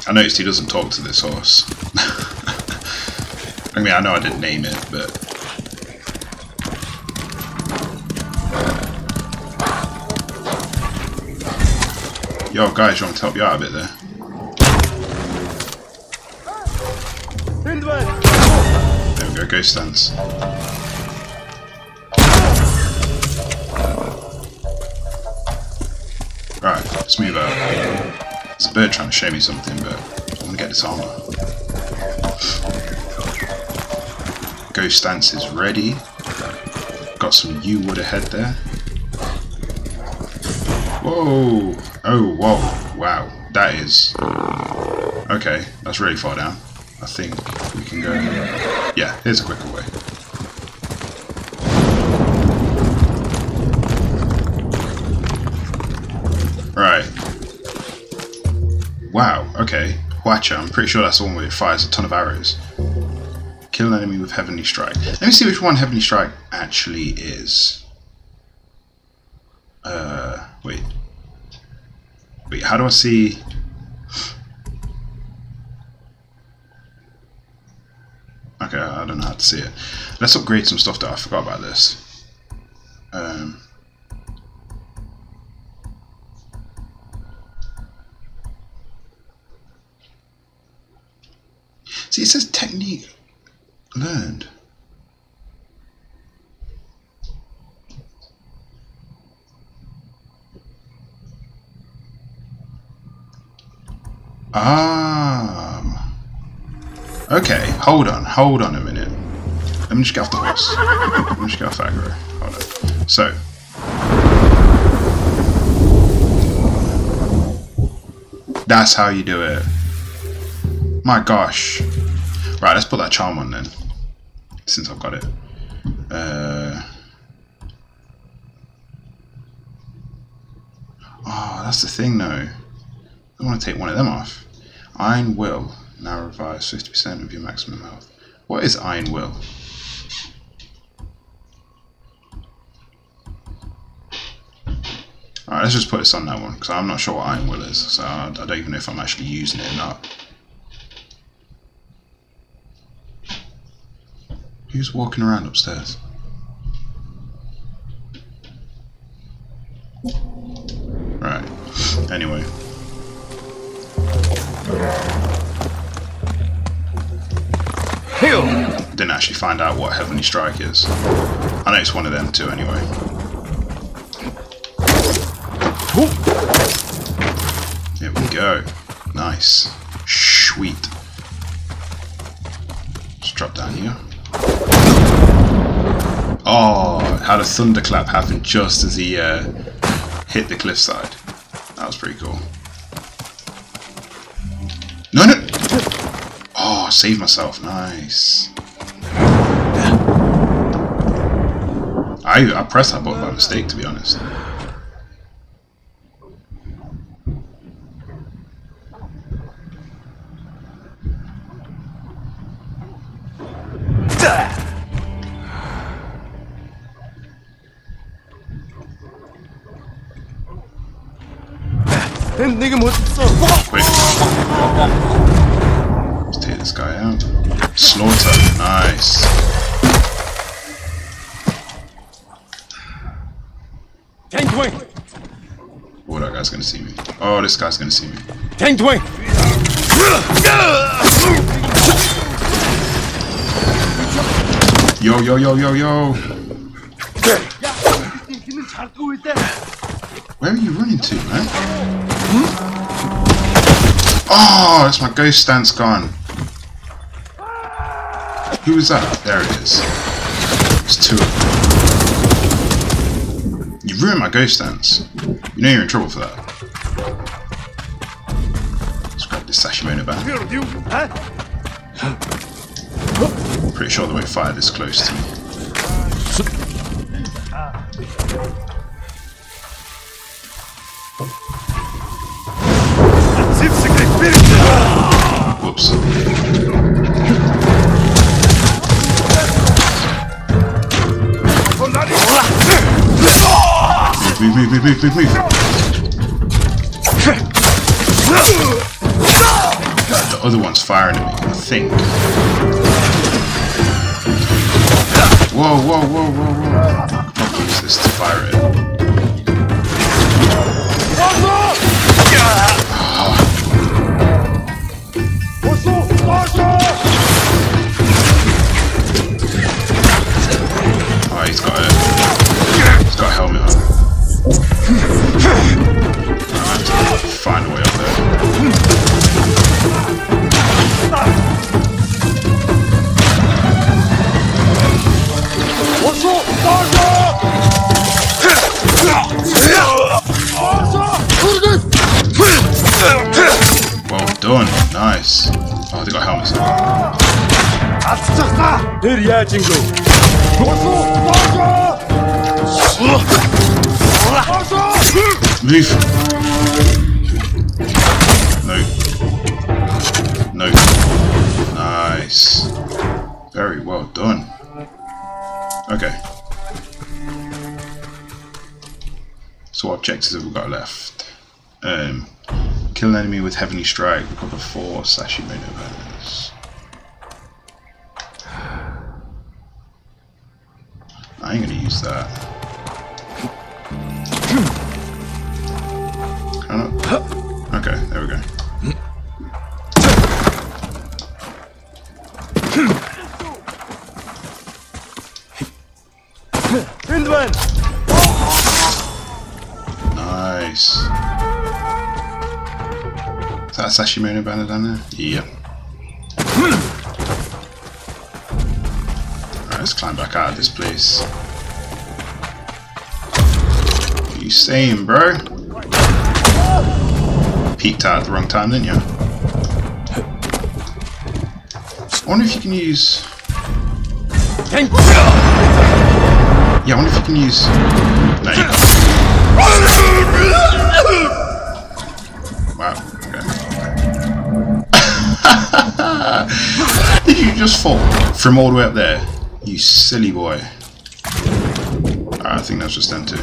I noticed he doesn't talk to this horse. (laughs) I mean, I know I didn't name it, but Yo, guys, you want to help you out a bit there? Ghost stance. Right, let's move out. There's a bird trying to show me something, but I want to get this armor. Ghost stance is ready. Got some yew wood ahead there. Whoa! Oh, whoa! Wow, that is okay. That's really far down. I think we can go. Yeah, here's a quicker way. Right. Wow, okay. Watcher, I'm pretty sure that's the one where it fires a ton of arrows. Kill an enemy with Heavenly Strike. Let me see which one Heavenly Strike actually is. Uh, wait. Wait, how do I see... Okay, I don't know how to see it. Let's upgrade some stuff that I forgot about this. Um... See, it says technique learned. Um. Okay, hold on, hold on a minute. Let me just get off the horse. Let me just get off Agro. Hold on. So. That's how you do it. My gosh. Right, let's put that charm on then. Since I've got it. Uh, oh, that's the thing though. I want to take one of them off. Iron Will. Now revise 50% of your maximum health. What is Iron Will? Alright, let's just put this on that one, because I'm not sure what Iron Will is, so I, don't even know if I'm actually using it or not. Who's walking around upstairs? Right. Anyway. Didn't actually find out what Heavenly Strike is. I know it's one of them too anyway. Here we go. Nice. Sweet. Just drop down here. Oh, had a thunderclap happen just as he uh, hit the cliffside. That was pretty cool. No, no! Oh, save myself. Nice. I, I pressed that button by mistake, to be honest. 내게 못 써. Slaughter, nice. Tank wing. Oh, that guy's gonna see me. Oh, this guy's gonna see me. Tank wing. Yo, yo, yo, yo, yo. Where are you running to, man? Hmm? Oh, that's my ghost stance gone. Who was that? There it is. It's two of them. You ruined my ghost stance. You know you're in trouble for that. Let's grab this Sashimono back. (gasps) Pretty sure they won't fire this close to me. Move, move, move, move. The other one's firing at me, I think. Four Sashimi A banner down there? Yep. Alright, let's climb back out of this place. What are you saying, bro? Peeked out at the wrong time, didn't you? I wonder if you can use... Yeah, I wonder if you can use... just fall from all the way up there? You silly boy. I think that's just them too.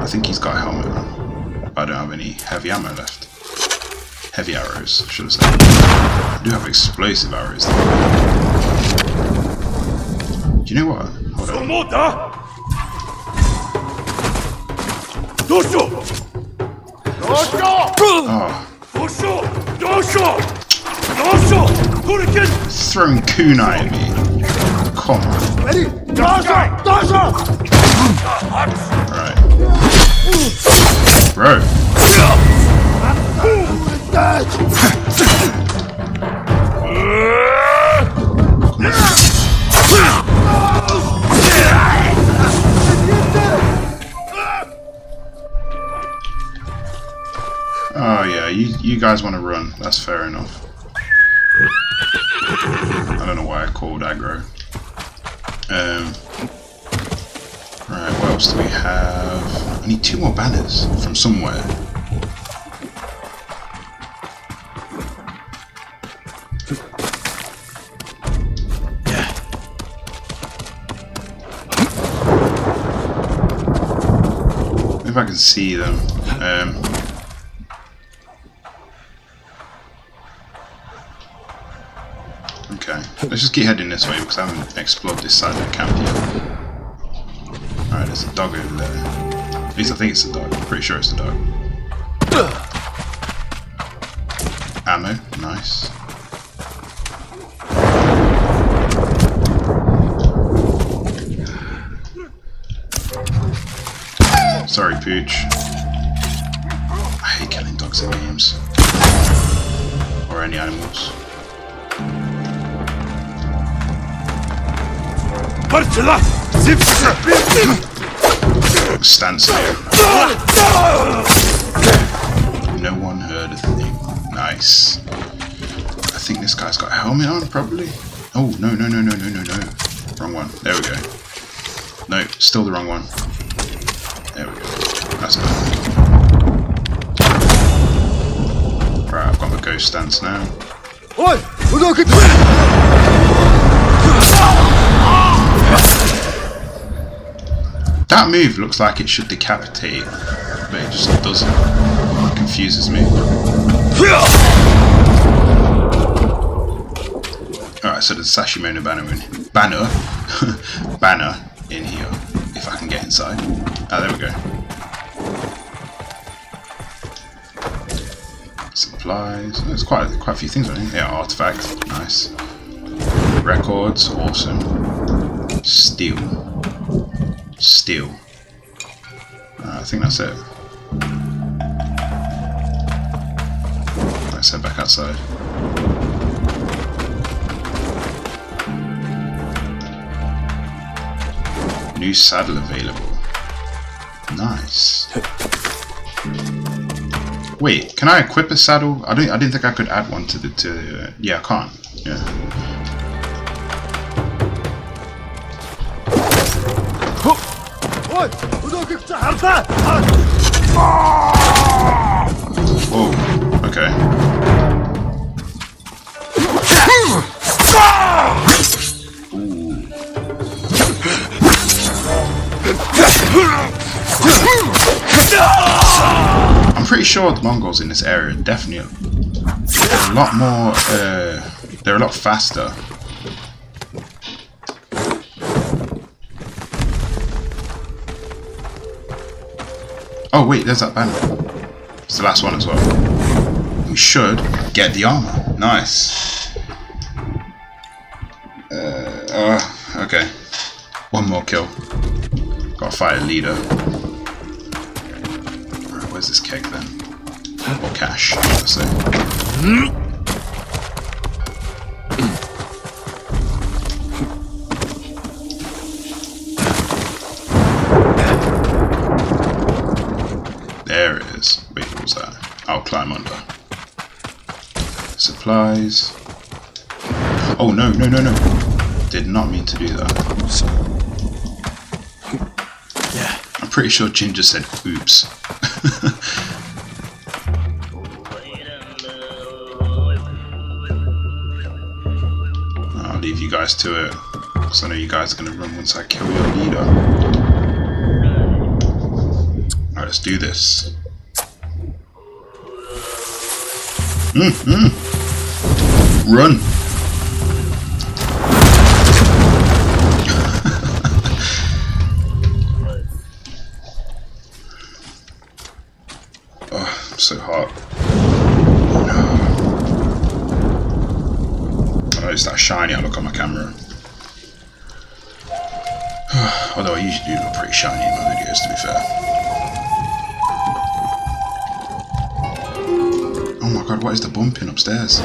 I think he's got a helmet on. I don't have any heavy ammo left. Heavy arrows, should have said. I do have explosive arrows though. Do you know what? Hold on. Doşo! Doşo! Doşo! Doşo! Doşo! Hurricane! He's throwing kunai at me. Come on. Ready? Doşo! Doşo! Alright. Bro. Dead! (laughs) yeah, you you guys want to run. That's fair enough. I don't know why I called Agro. Um. Right, what else do we have? I need two more banners from somewhere. Yeah. If I can see them. Um, let's just keep heading this way because I haven't explored this side of the camp yet. Alright, there's a dog over there. At least I think it's a dog. I'm pretty sure it's a dog. Ammo, nice. Sorry, Pooch. I hate killing dogs in games. Or any animals. Stand still. No one heard a thing. Nice. I think this guy's got a helmet on, probably. Oh, no, no, no, no, no, no, no. Wrong one. There we go. No, still the wrong one. There we go. That's better. Right, I've got my ghost stance now. Ой, That move looks like it should decapitate, but it just doesn't. It confuses me. Alright, so there's Sashimono banner in banner (laughs) banner in here. If I can get inside. Ah, there we go. Supplies. There's quite quite a few things on here. Yeah, artifact. Nice. Records. Awesome. Steel. Steel. Uh, I think that's it. Let's head back outside. New saddle available. Nice. Wait, can I equip a saddle? I don't. I didn't think I could add one to the. To uh, yeah, I can't. Yeah. Oh, okay. I'm pretty sure the Mongols in this area are definitely a lot more. Uh, they're a lot faster. Oh wait, there's that banner. It's the last one as well. We should get the armor. Nice. Uh, uh, okay. One more kill. Gotta fight a leader. Where's this keg then? Or cash, let's Supplies. Oh no, no, no, no. Did not mean to do that. Yeah I'm pretty sure Ginger said oops. (laughs) I'll leave you guys to it. Because I know you guys are going to run once I kill your leader. Alright, let's do this. Mm, mm. Run! (laughs) oh, I'm so hot. I (sighs) know oh, it's that shiny I look on my camera. (sighs) Although I usually do look pretty shiny in my videos, to be fair. Oh my god, what is the bumping upstairs?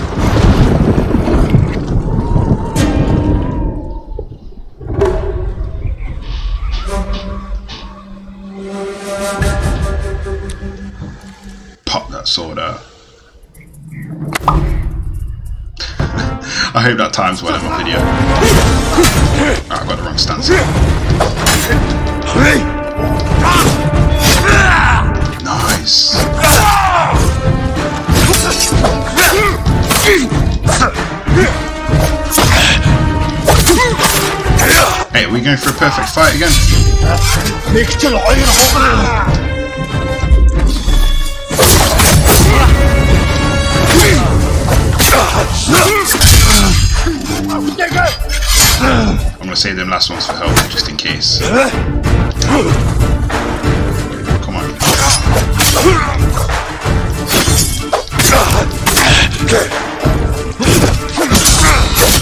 Times well in my video. Ah, I got the wrong stance. Nice. Hey, are we going for a perfect fight again? (clears throat) I'm gonna save them last ones for help, just in case. Come on.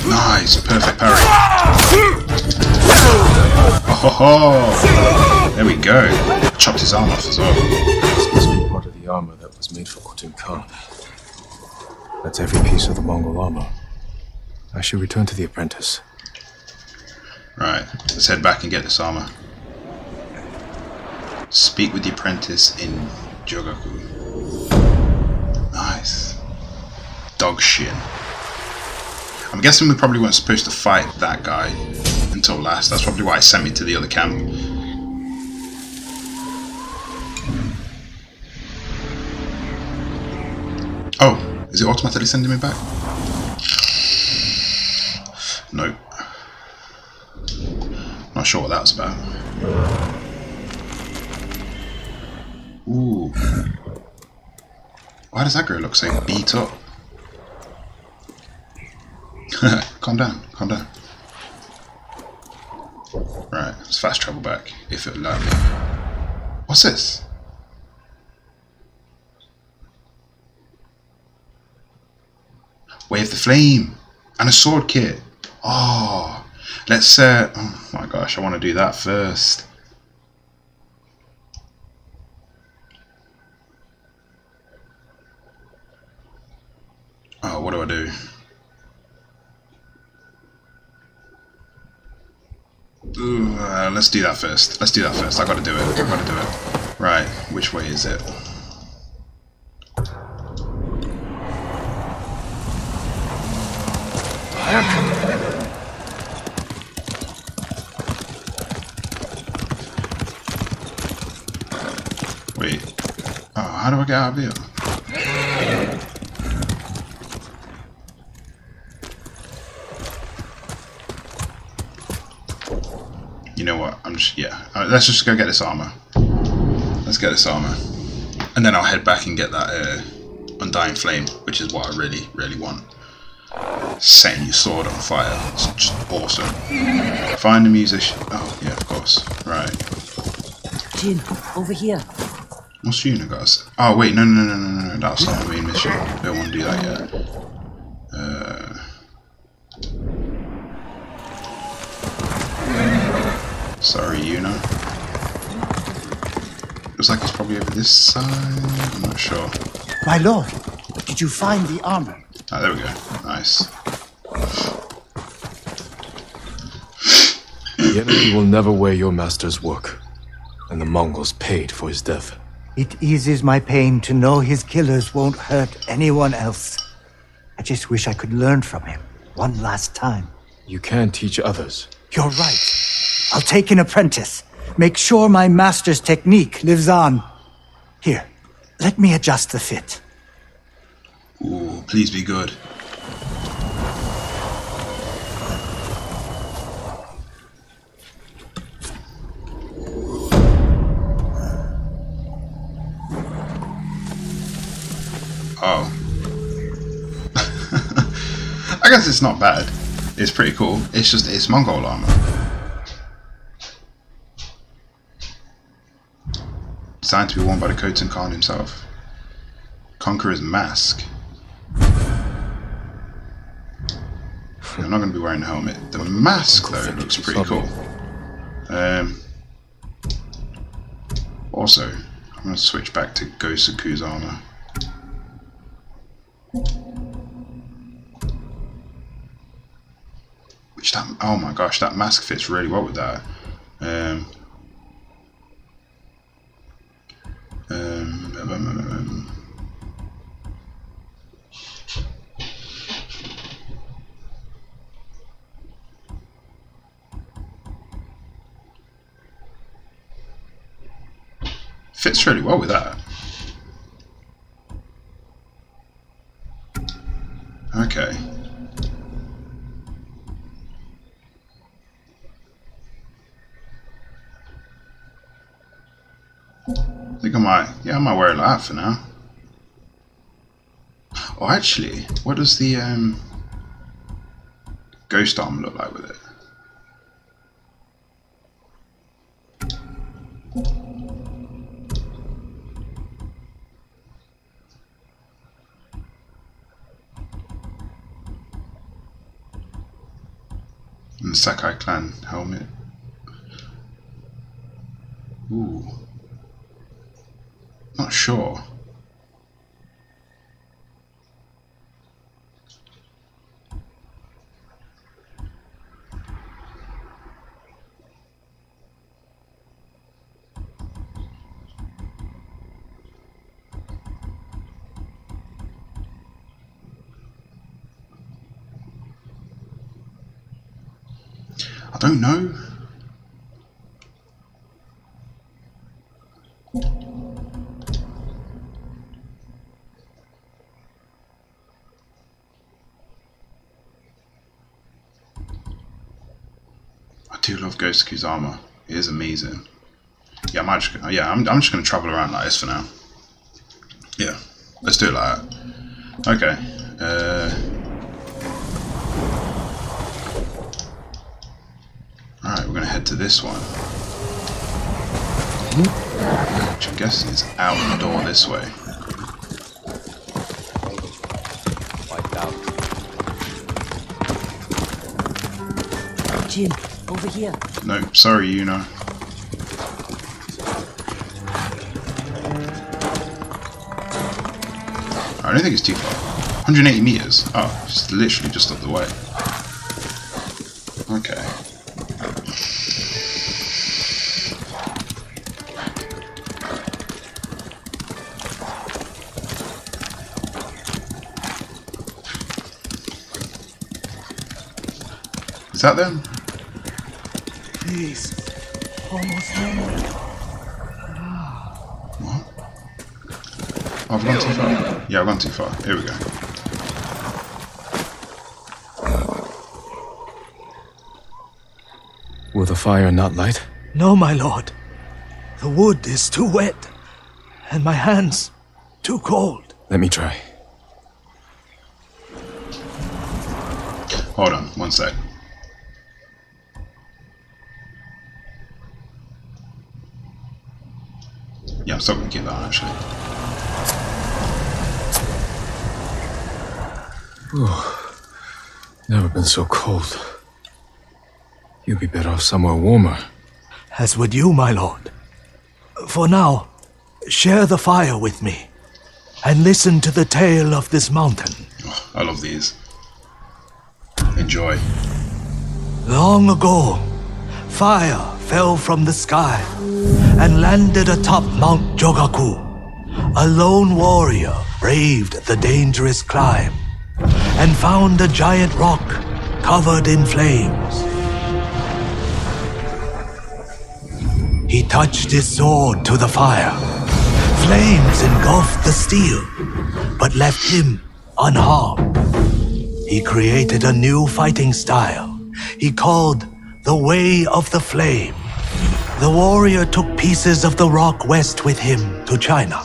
Nice, perfect parry. Oh, ho, ho. there we go. Chopped his arm off as well. This must be part of the armor that was made for Khotun Khan. That's every piece of the Mongol armor. I should return to the apprentice. Right, let's head back and get this armor. Speak with the apprentice in Jogaku. Nice. Dog shit. I'm guessing we probably weren't supposed to fight that guy until last. That's probably why it sent me to the other camp. Oh, is it automatically sending me back? Nope. Not sure what that was about. Ooh. Why does that girl look so beat up? (laughs) calm down, calm down. Right, let's fast travel back, if it'll me. What's this? Wave the flame! And a sword kit! Oh, let's, uh, oh my gosh, I want to do that first. Oh, what do I do? Ooh, uh, let's do that first. Let's do that first. I gotta do it. I gotta do it. Right, which way is it? Wait. Oh, how do I get out of here? You know what? I'm just yeah. Let's just go get this armor. Let's get this armor, and then I'll head back and get that uh, undying flame, which is what I really, really want. Setting your sword on fire. It's just awesome. Find the musician. Oh yeah, of course. Right. Jin, over here. What's Unigas? Oh wait, no, no, no, no, no, no. That's not the main mission. Don't want to do that yet. Uh, sorry, Yuna. Looks like it's probably over this side. I'm not sure. My lord, did you find the armor? Ah, there we go. Nice. The enemy will never wear your master's work, and the Mongols paid for his death. It eases my pain to know his killers won't hurt anyone else. I just wish I could learn from him one last time. You can teach others. You're right. I'll take an apprentice. Make sure my master's technique lives on. Here, let me adjust the fit. Ooh, please be good. Guess it's not bad. It's pretty cool. It's just, it's Mongol armor. Designed to be worn by the Khotun Khan himself. Conqueror's Mask. I'm not going to be wearing a helmet. The mask, though, looks pretty cool. Um, also, I'm going to switch back to Gosaku's armor. Which that, oh my gosh, that mask fits really well with that. Um, um, um, um, um, fits really well with that. Okay. I think I might, yeah, I might wear it like that for now. Oh, actually, what does the um, ghost arm look like with it? And the Sakai clan helmet. Ooh. Not sure. I don't know. I Ghost armor. It is amazing. Yeah, I'm just gonna, yeah, I'm, I'm just gonna travel around like this for now. Yeah, let's do it like that. Okay. Uh, Alright, we're gonna head to this one. Which I'm guessing is out the door this way. Jin, over here. No, sorry, you know. I don't think it's too far. 180 meters. Oh, it's literally just up the way. Okay. Is that them? Please. Almost there. Oh, I've gone too far. Yeah, I've gone too far. Here we go. Will the fire not light? No, my lord. The wood is too wet, and my hands too cold. Let me try. Hold on, one sec. Yeah, I'm still gonna keep that on actually. Never been so cold. You'd be better off somewhere warmer. As would you, my lord. For now, share the fire with me, and listen to the tale of this mountain. Oh, I love these. Enjoy. Long ago, fire fell from the sky and landed atop Mount Jogaku. A lone warrior braved the dangerous climb and found a giant rock covered in flames. He touched his sword to the fire. Flames engulfed the steel, but left him unharmed. He created a new fighting style he called the Way of the Flame. The warrior took pieces of the rock west with him to China.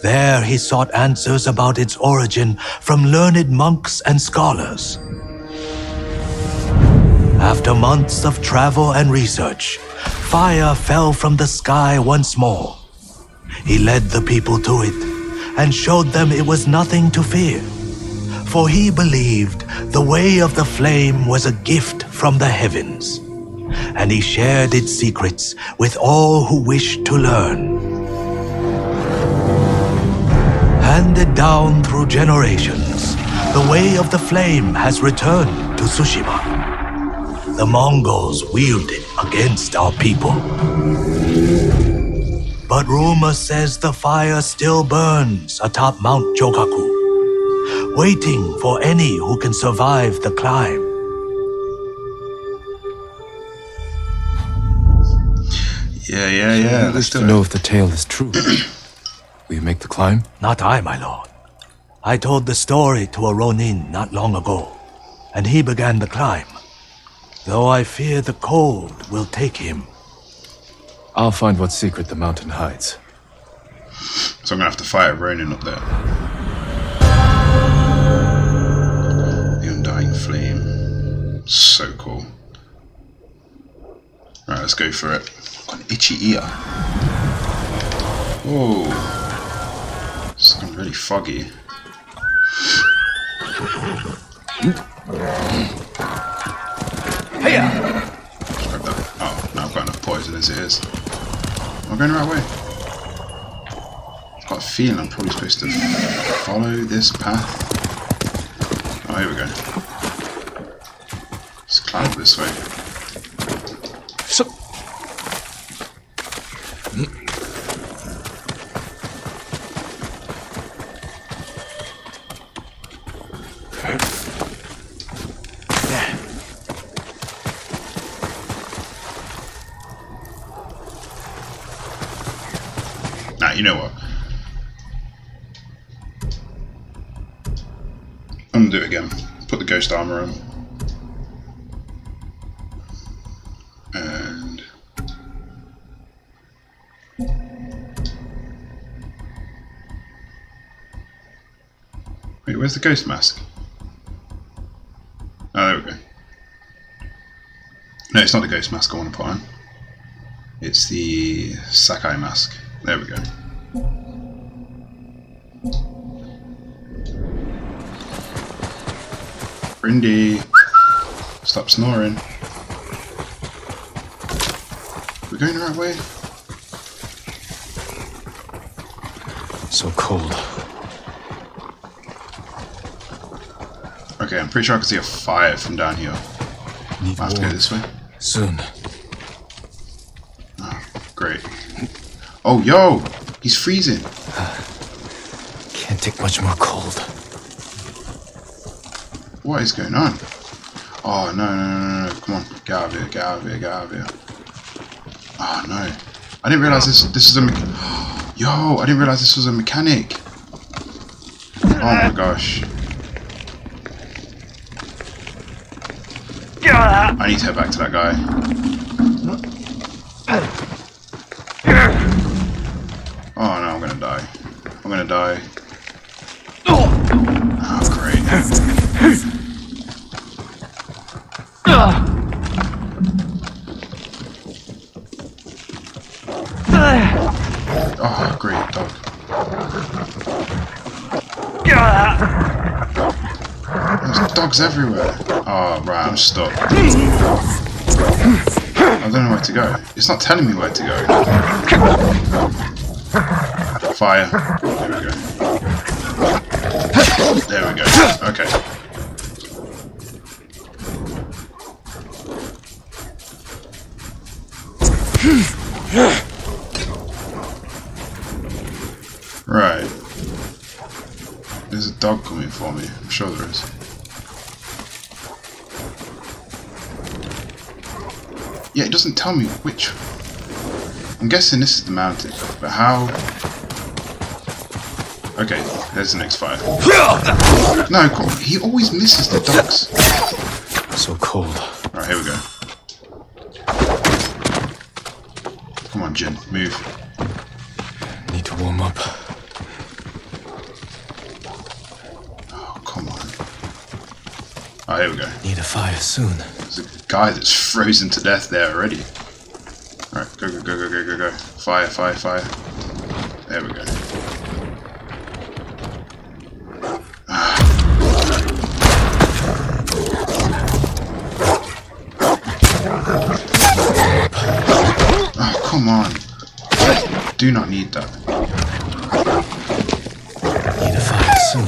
There he sought answers about its origin from learned monks and scholars. After months of travel and research, fire fell from the sky once more. He led the people to it and showed them it was nothing to fear for he believed the way of the flame was a gift from the heavens, and he shared its secrets with all who wished to learn. Handed down through generations, the way of the flame has returned to Tsushima. The Mongols wield it against our people. But rumor says the fire still burns atop Mount Jogaku waiting for any who can survive the climb. Yeah, yeah, yeah. I Let's wish do to it. know if the tale is true. (clears throat) Will you make the climb? Not I, my lord. I told the story to a Ronin not long ago, and he began the climb. Though I fear the cold will take him. I'll find what secret the mountain hides. So I'm gonna have to fight a Ronin up there. The Undying Flame. So cool. Right, let's go for it. An itchy ear. Whoa. It's getting really foggy. Hiya! Sorry about that. Oh, now I've got enough poison as it is. Am I going the right way? I've got a feeling I'm probably supposed to follow this path. Oh, here we go. Let's climb this way. You know what? I'm gonna do it again. Put the ghost armor on. And Wait, where's the ghost mask? Oh, there we go. No, it's not the ghost mask I want to put on. It's the Sakai mask. There we go. Brindy, stop snoring. We're going the right way. so cold. Okay, I'm pretty sure I can see a fire from down here. Need I have to go this way. Soon. Ah, great. Oh, yo! He's freezing. (sighs) Can't take much more cold. What is going on? Oh no, no, no, no, no! Come on, get out of here, get out of here, get out of here. Oh no. I didn't realize this this is a me- (gasps) Yo, I didn't realize this was a mechanic. Oh my gosh. I need to head back to that guy. I'm gonna die. Oh great. Oh great dog. There's dogs everywhere. Oh right, I'm stuck. I don't know where to go. It's not telling me where to go. Fire. There we go. There we go. Okay. Right. There's a dog coming for me. I'm sure there is. Yeah, it doesn't tell me which. I'm guessing this is the mountain, but how? Okay, there's the next fire. (laughs) No, come on, he always misses the dogs. So cold. Alright, here we go. Come on, Jin, move. Need to warm up. Oh, come on. Oh, here we go. Need a fire soon. There's a guy that's (laughs) frozen to death there already. Alright, go, go, go, go, go, go, go. Fire, fire, fire. Do not need that. Need a fire soon.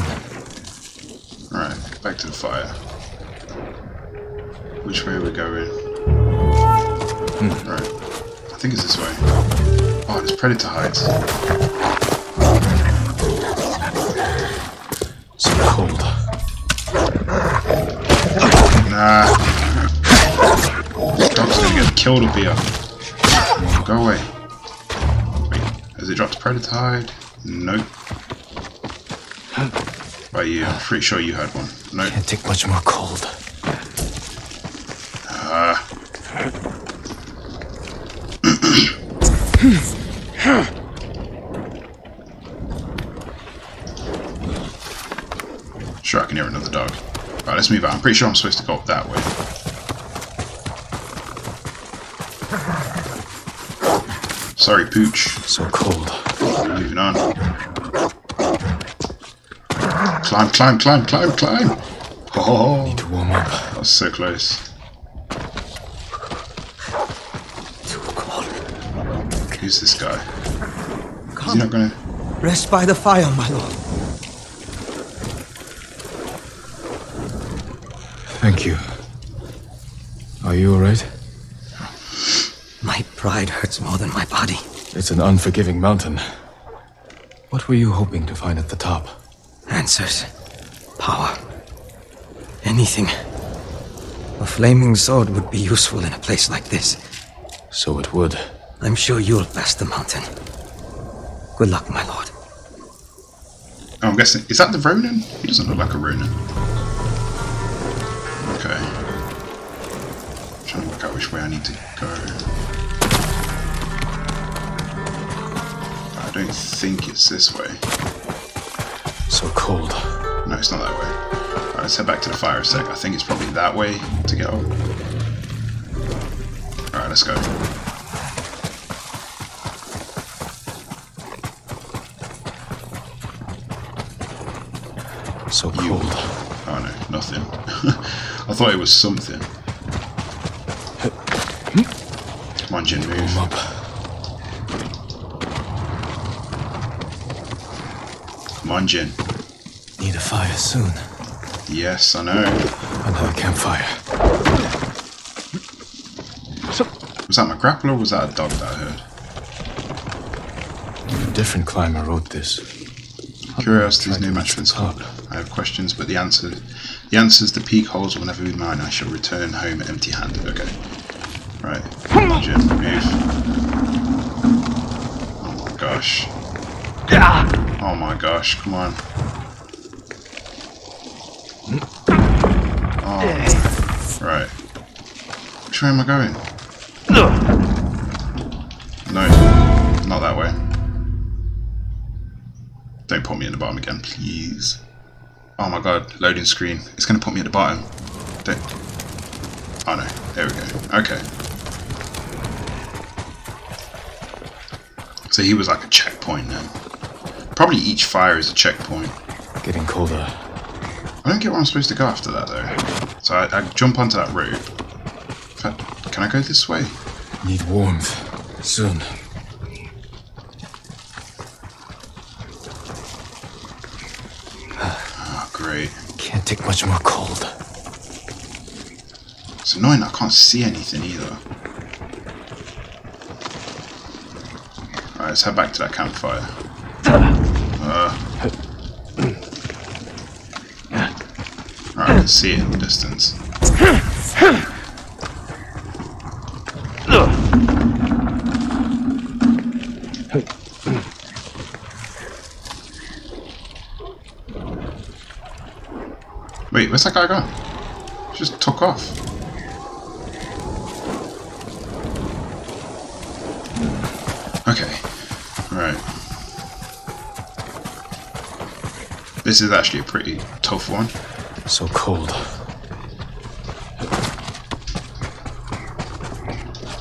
Alright, back to the fire. Which way are we going? Hmm. Right. I think it's this way. Oh, there's predator hides. So cold. Nah. Dog's gonna get killed up here. Go away. Predator hide? Nope. Right, yeah, I'm pretty sure you had one. Nope. Can't take much more cold. Ah. (coughs) sure, I can hear another dog. Right, let's move out. I'm pretty sure I'm supposed to go up that way. Sorry, Pooch. So cold. Moving on. Climb, climb, climb, climb, climb. Oh, Need to warm up. that was so close. Too cold. Who's this guy? Is he not gonna? Rest by the fire, my lord. Thank you. Are you alright? My pride hurts more than my body. It's an unforgiving mountain. What were you hoping to find at the top? Answers. Power. Anything. A flaming sword would be useful in a place like this. So it would. I'm sure you'll pass the mountain. Good luck, my lord. Oh, I'm guessing. Is that the Ronin? He doesn't look like a Ronin. Okay. I'm trying to work out which way I need to go. Don't think it's this way. So cold. No, it's not that way. Alright, let's head back to the fire a sec. I think it's probably that way to go. Alright, let's go. So cold. Oh no, nothing. (laughs) I thought it was something. Come on, Jin, move. Warm up. Come on, Jin. Need a fire soon. Yes, I know. Another campfire. Was that my grappler or was that a dog that I heard? A different climber wrote this. Curiosity's Tried to no match for the this top. I have questions, but the answer, the answers to peak holes will never be mine. I shall return home empty-handed. Okay. Right. Hmm. Jin, move. Oh my gosh. Oh my gosh, come on. Oh. Right. Which way am I going? No, not that way. Don't put me in the bottom again, please. Oh my god, loading screen. It's going to put me at the bottom. Don't... Oh no, there we go. Okay. So he was like a checkpoint then. Probably each fire is a checkpoint. Getting colder. I don't get where I'm supposed to go after that though. So I, I jump onto that rope. In fact, can I go this way? Need warmth. Soon. Oh, great. Can't take much more cold. It's annoying I can't see anything either. Alright, let's head back to that campfire. Uh. Alright, I can see it in the distance. Wait, where's that guy gone? Just took off. Okay. Right. This is actually a pretty tough one. So cold.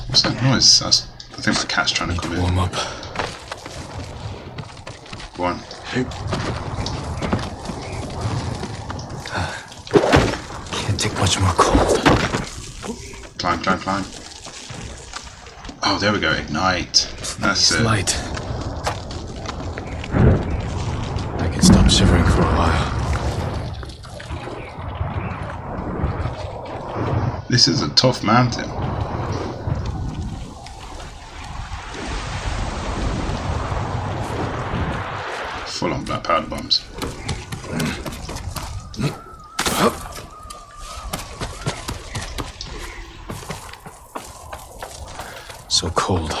What's that noise? That's, I think my cat's trying to come in. Warm up. Go on. Can't take much more cold. Climb, climb, climb. Oh, there we go. Ignite. That's It's it. light. I can stop shivering for a while. This is a tough mountain. Full on black powder bombs. So cold.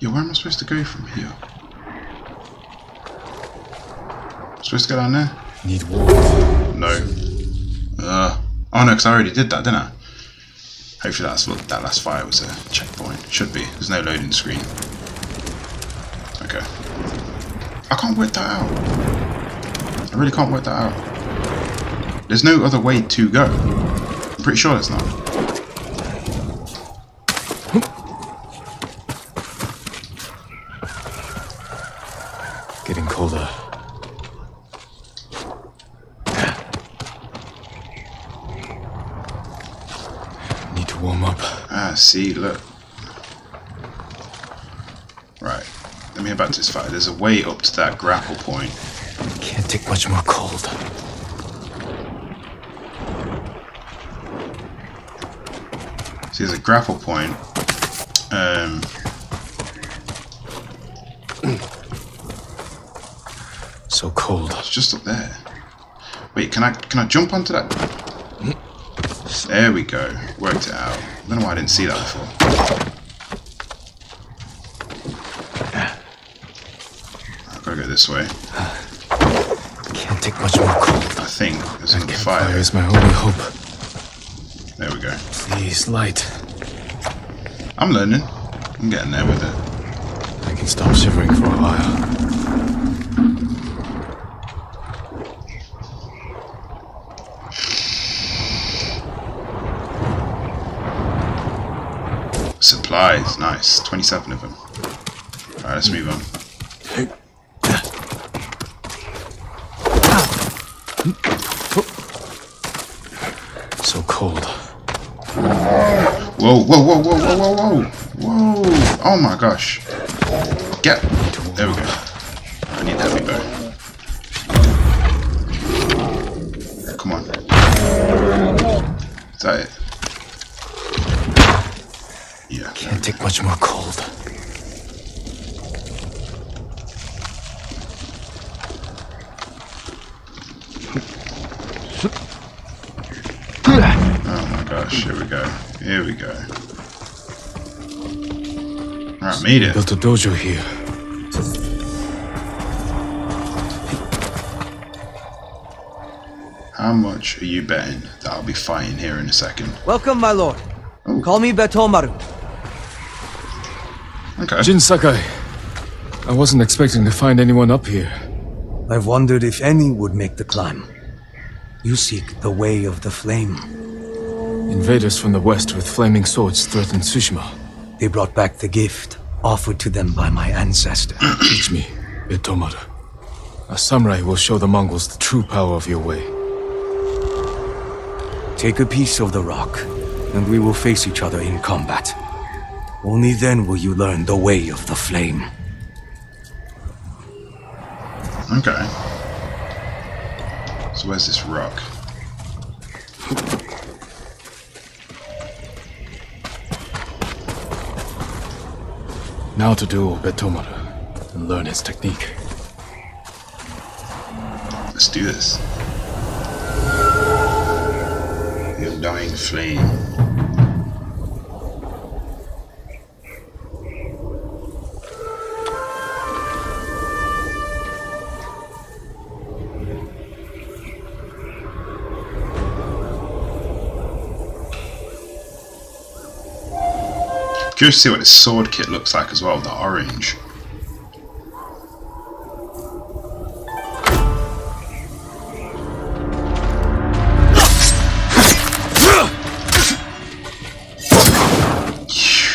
Yeah, where am I supposed to go from here? Supposed to go down there? Need warmth. No. Uh, oh no, because I already did that, didn't I? Hopefully that's what that last fire was a checkpoint. Should be. There's no loading screen. Okay. I can't work that out. I really can't work that out. There's no other way to go. I'm pretty sure there's not. Getting colder. Need to warm up. See, look. Right. Let me head back to this fire. There's a way up to that grapple point. Can't take much more cold. See, there's a grapple point. Um, So cold. it's just up there. Wait, can I can I jump onto that? There we go. Worked it out. I don't know why I didn't see that before. I've got to go this way. Can't take much more cold. I think there's another Campfire fire. is my only hope. There we go. Please, light. I'm learning. I'm getting there with it. I can stop shivering for a while. Supplies, nice. 27 of them. Alright, let's move on. So cold. Whoa, whoa, whoa, whoa, whoa, whoa, whoa! Whoa! Oh my gosh. Get. There we go. I need the heavy bow. Come on. Is that it? much more cold. Oh my gosh, here we go. Here we go. Alright, meet it. Built a dojo here. How much are you betting that I'll be fighting here in a second? Welcome, my lord. Ooh. Call me Betomaru. Okay. Jin Sakai. I wasn't expecting to find anyone up here. I've wondered if any would make the climb. You seek the way of the flame. Invaders from the west with flaming swords threaten Tsushima. They brought back the gift offered to them by my ancestor. (clears throat) Teach me, Betomaru. A samurai will show the Mongols the true power of your way. Take a piece of the rock, and we will face each other in combat. Only then will you learn the way of the flame. Okay. So where's this rock? Now to duel Betomaru and learn his technique. Let's do this. The Undying Flame. Curious to see what his sword kit looks like as well, the orange.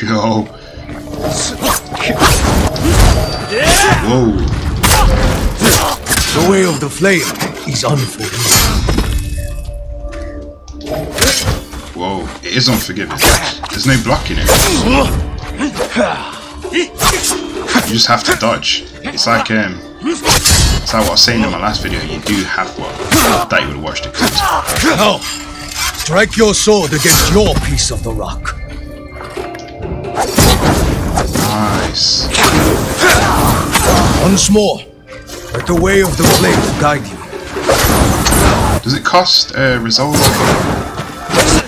Yo. Whoa. The way of the flame is unforgiving. Whoa. It is unforgiving. There's no blocking it. You just have to dodge. It's like um it's like what I was saying in my last video, you do have what that you would have watched it 'cause it's- Now, strike your sword against your piece of the rock. Nice. Once more, let the way of the flame guide you. Does it cost uh, resolve?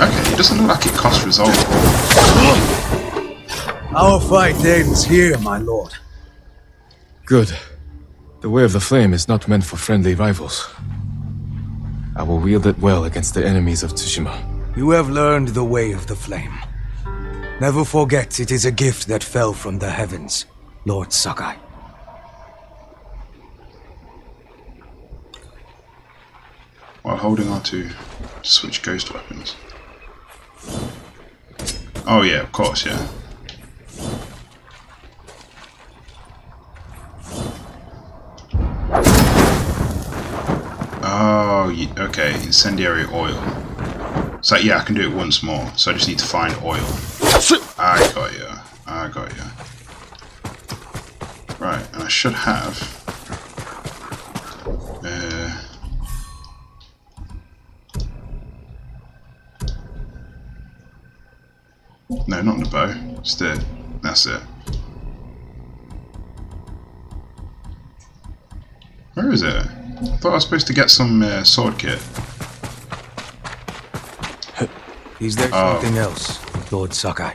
Okay, it doesn't look like it costs resolve. Our fight ends here, my lord. Good. The Way of the Flame is not meant for friendly rivals. I will wield it well against the enemies of Tsushima. You have learned the way of the flame. Never forget it is a gift that fell from the heavens, Lord Sakai. While holding on to switch ghost weapons. Oh yeah, of course, yeah. Oh, okay, incendiary oil. So yeah, I can do it once more. So I just need to find oil. I got you. I got you. Right, and I should have. No, not the bow. It's the. That's it. Where is it? I thought I was supposed to get some uh, sword kit. (laughs) Is there Oh. something else, Lord Sakai?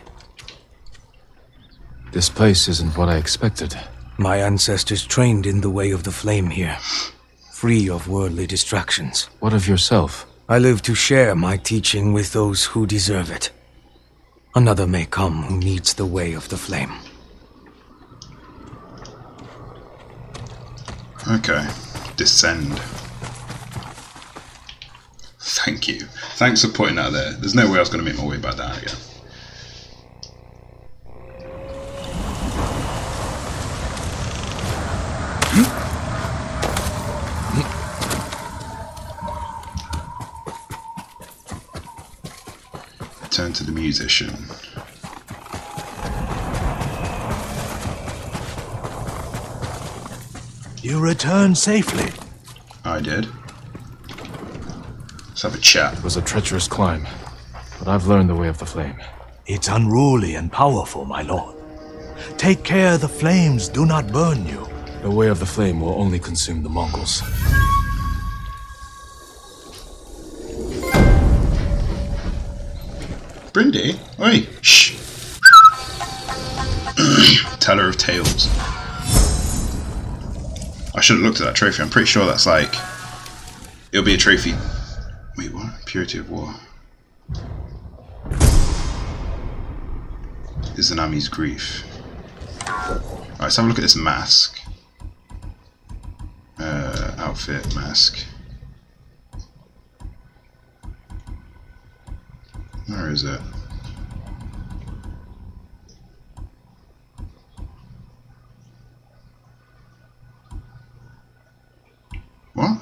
This place isn't what I expected. My ancestors trained in the way of the flame here, free of worldly distractions. What of yourself? I live to share my teaching with those who deserve it. Another may come who needs the way of the flame. Okay. Descend. Thank you. Thanks for putting that there. There's no way I was going to make my way back down again. Hmm? Turn to the musician. You returned safely. I did. Let's have a chat. It was a treacherous climb, but I've learned the Way of the Flame. It's unruly and powerful, my lord. Take care the flames do not burn you. The Way of the Flame will only consume the Mongols. Brindy? Oi! Shh! (clears throat) Teller of Tales. I should have looked at that trophy. I'm pretty sure that's like. It'll be a trophy. Wait, what? Purity of War. Is Izanami's Grief. Alright, let's have a look at this mask. Uh, outfit, mask. Where is it? What?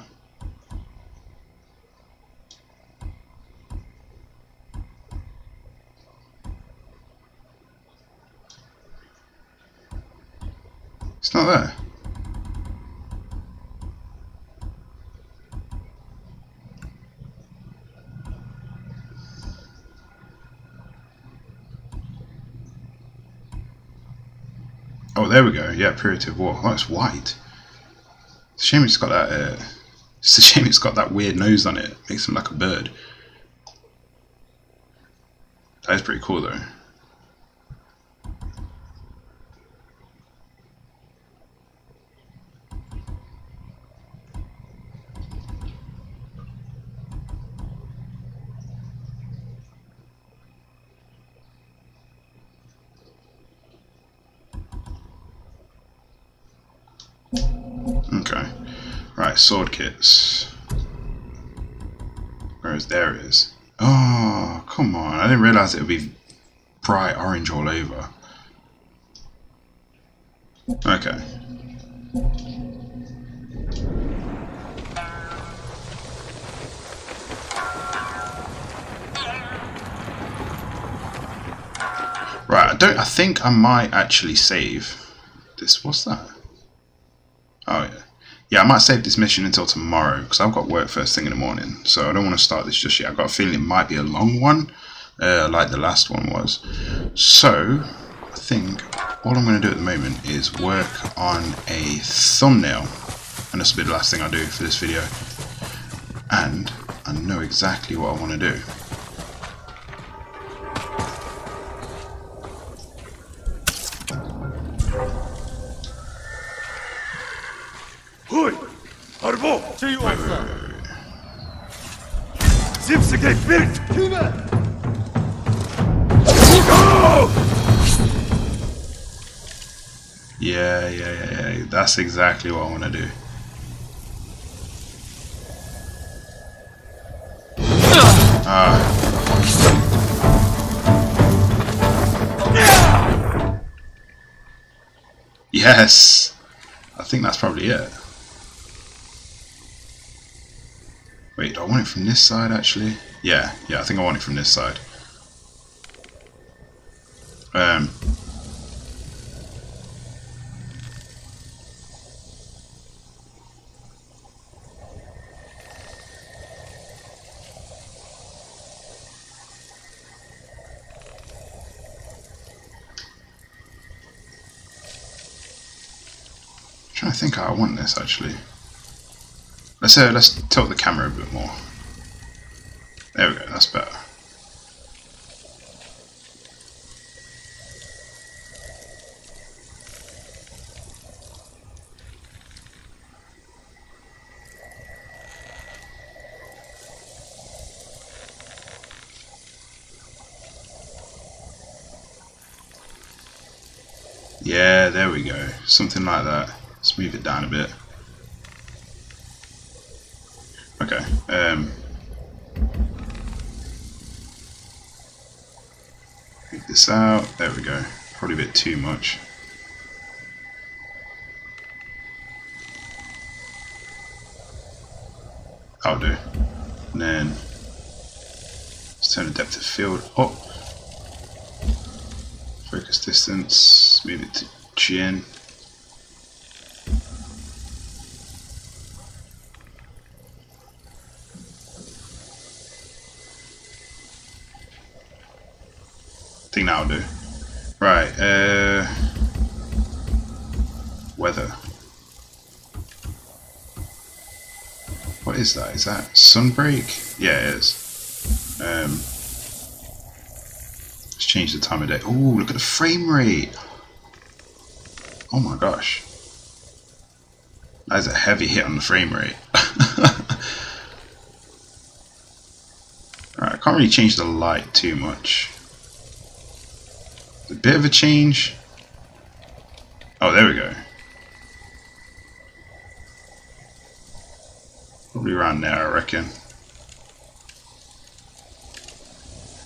It's not there. Oh, there we go. Yeah, Purity of War. Oh, it's white. It's a shame it's got that. Uh, it's a shame it's got that weird nose on it. Makes him like a bird. That is pretty cool though. Okay. Right, sword kits. Whereas there is. Oh, come on. I didn't realise it would be bright orange all over. Okay. Right, I don't I think I might actually save this what's that? Yeah, I might save this mission until tomorrow because I've got work first thing in the morning. So I don't want to start this just yet. I've got a feeling it might be a long one, uh, like the last one was. So I think all I'm going to do at the moment is work on a thumbnail. And this will be the last thing I do for this video. And I know exactly what I want to do. That's exactly what I want to do. Ah. Yes! I think that's probably it. Wait, do I want it from this side actually? Yeah, yeah, I think I want it from this side. Um, think I want this actually. Let's uh, let's tilt the camera a bit more. There we go, that's better. Yeah, there we go. Something like that. Let's move it down a bit. Okay. Um, take this out. There we go. Probably a bit too much. I'll do. And then let's turn the depth of field up. Focus distance. Move it to Jin. think that'll do. Right, uh, weather. What is that? Is that sunbreak? Yeah, it is. Um, let's change the time of day. Oh, look at the frame rate. Oh my gosh. That is a heavy hit on the frame rate. (laughs) Alright, I can't really change the light too much. A bit of a change. Oh, there we go. Probably around there, I reckon.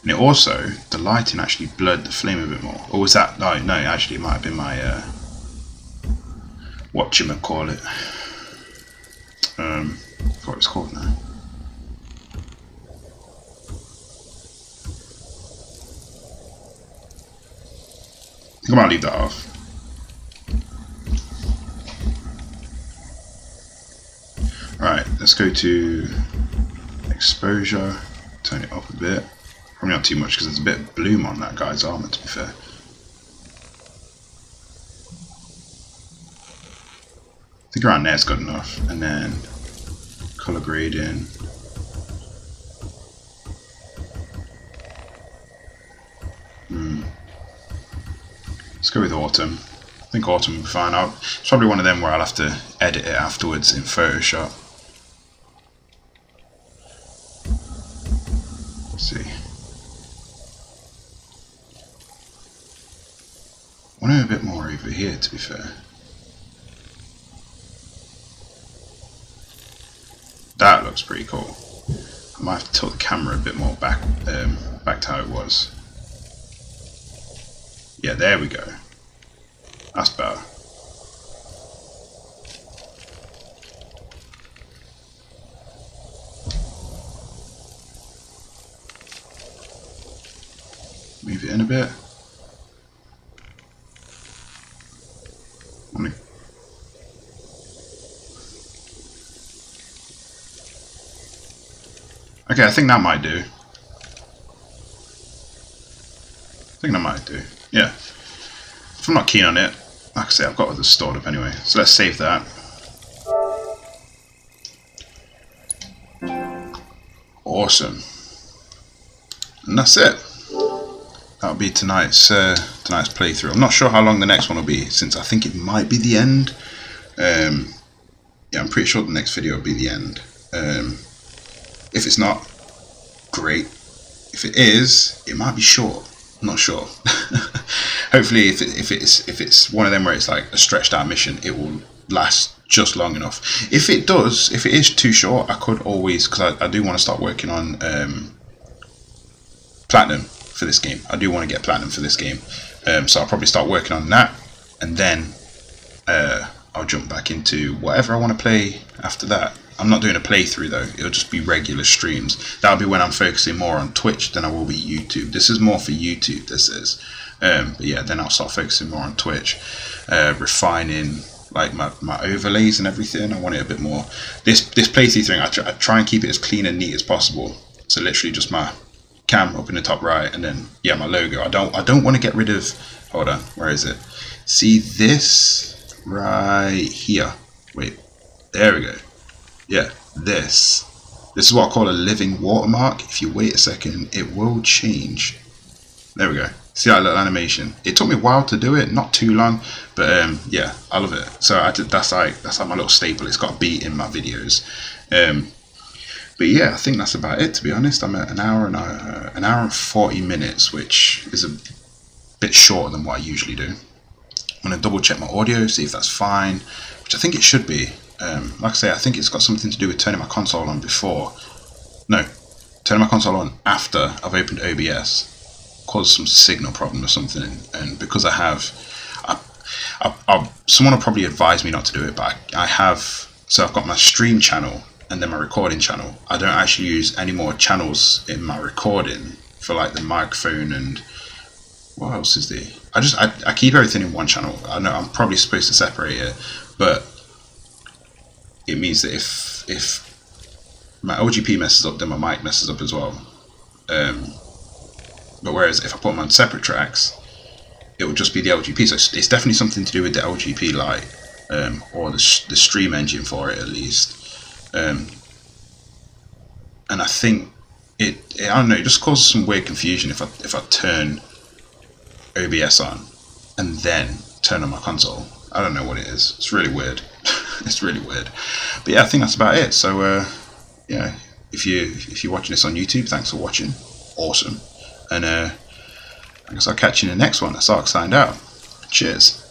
And it also, the lighting actually blurred the flame a bit more. Or was that, no, no, actually it might have been my, uh, call it. Um, what it's called now. I might leave that off. Alright, let's go to exposure, turn it up a bit. Probably not too much because there's a bit of bloom on that guy's armor to be fair. I think around there's good enough. And then color grading. Hmm. Let's go with autumn. I think autumn will be fine. I'll, it's probably one of them where I'll have to edit it afterwards in Photoshop. Let's see. I want a bit more over here to be fair. That looks pretty cool. I might have to tilt the camera a bit more back um, back to how it was. Yeah, there we go. That's better. Move it in a bit. Let me- Okay, I think that might do. I think that might do. Yeah. If I'm not keen on it, like I say, I've got others stored up anyway. So let's save that. Awesome. And that's it. That'll be tonight's uh, tonight's playthrough. I'm not sure how long the next one will be, since I think it might be the end. Um, yeah, I'm pretty sure the next video will be the end. Um, if it's not, great. If it is, it might be short. I'm not sure. (laughs) Hopefully, if it, if it's if it's one of them where it's like a stretched out mission, it will last just long enough. If it does, if it is too short, I could always because I, I do want to start working on um, platinum for this game. I do want to get platinum for this game, um, so I'll probably start working on that, and then uh, I'll jump back into whatever I want to play after that. I'm not doing a playthrough though, it'll just be regular streams. That'll be when I'm focusing more on Twitch than I will be YouTube. This is more for YouTube, this is. Um, but yeah, then I'll start focusing more on Twitch, uh, refining like my, my overlays and everything. I want it a bit more. This this playthrough thing, I, tr- I try and keep it as clean and neat as possible. So literally just my cam up in the top right, and then yeah, my logo. I don't I don't want to get rid of. Hold on, where is it? See this right here. Wait, there we go. Yeah, this. This is what I call a living watermark. If you wait a second, it will change. There we go. See that little animation? It took me a while to do it, not too long, but um, yeah, I love it. So I did, that's like that's like my little staple. It's got to be in my videos. Um, but yeah, I think that's about it. To be honest, I'm at an hour and an hour and forty minutes, which is a bit shorter than what I usually do. I'm gonna double check my audio, see if that's fine, which I think it should be. Um, like I say, I think it's got something to do with turning my console on before. No, turning my console on after I've opened OBS caused some signal problem or something, and, because I have, I, I, I, someone will probably advise me not to do it, but I, I have. So I've got my stream channel and then my recording channel. I don't actually use any more channels in my recording for like the microphone and what else is there? I just I, I keep everything in one channel. I know I'm probably supposed to separate it, but it means that if if my LGP messes up, then my mic messes up as well. Um, but whereas if I put them on separate tracks, it would just be the LGP. So it's, definitely something to do with the LGP Lite um, or the, the stream engine for it at least. Um, and I think it, it, I don't know, it just causes some weird confusion if I if I turn OBS on and then turn on my console. I don't know what it is. It's really weird. (laughs) it's really weird. But yeah, I think that's about it. So uh, yeah, if you if you're watching this on YouTube, thanks for watching. Awesome. And uh, I guess I'll catch you in the next one. That's Ark signed out. Cheers.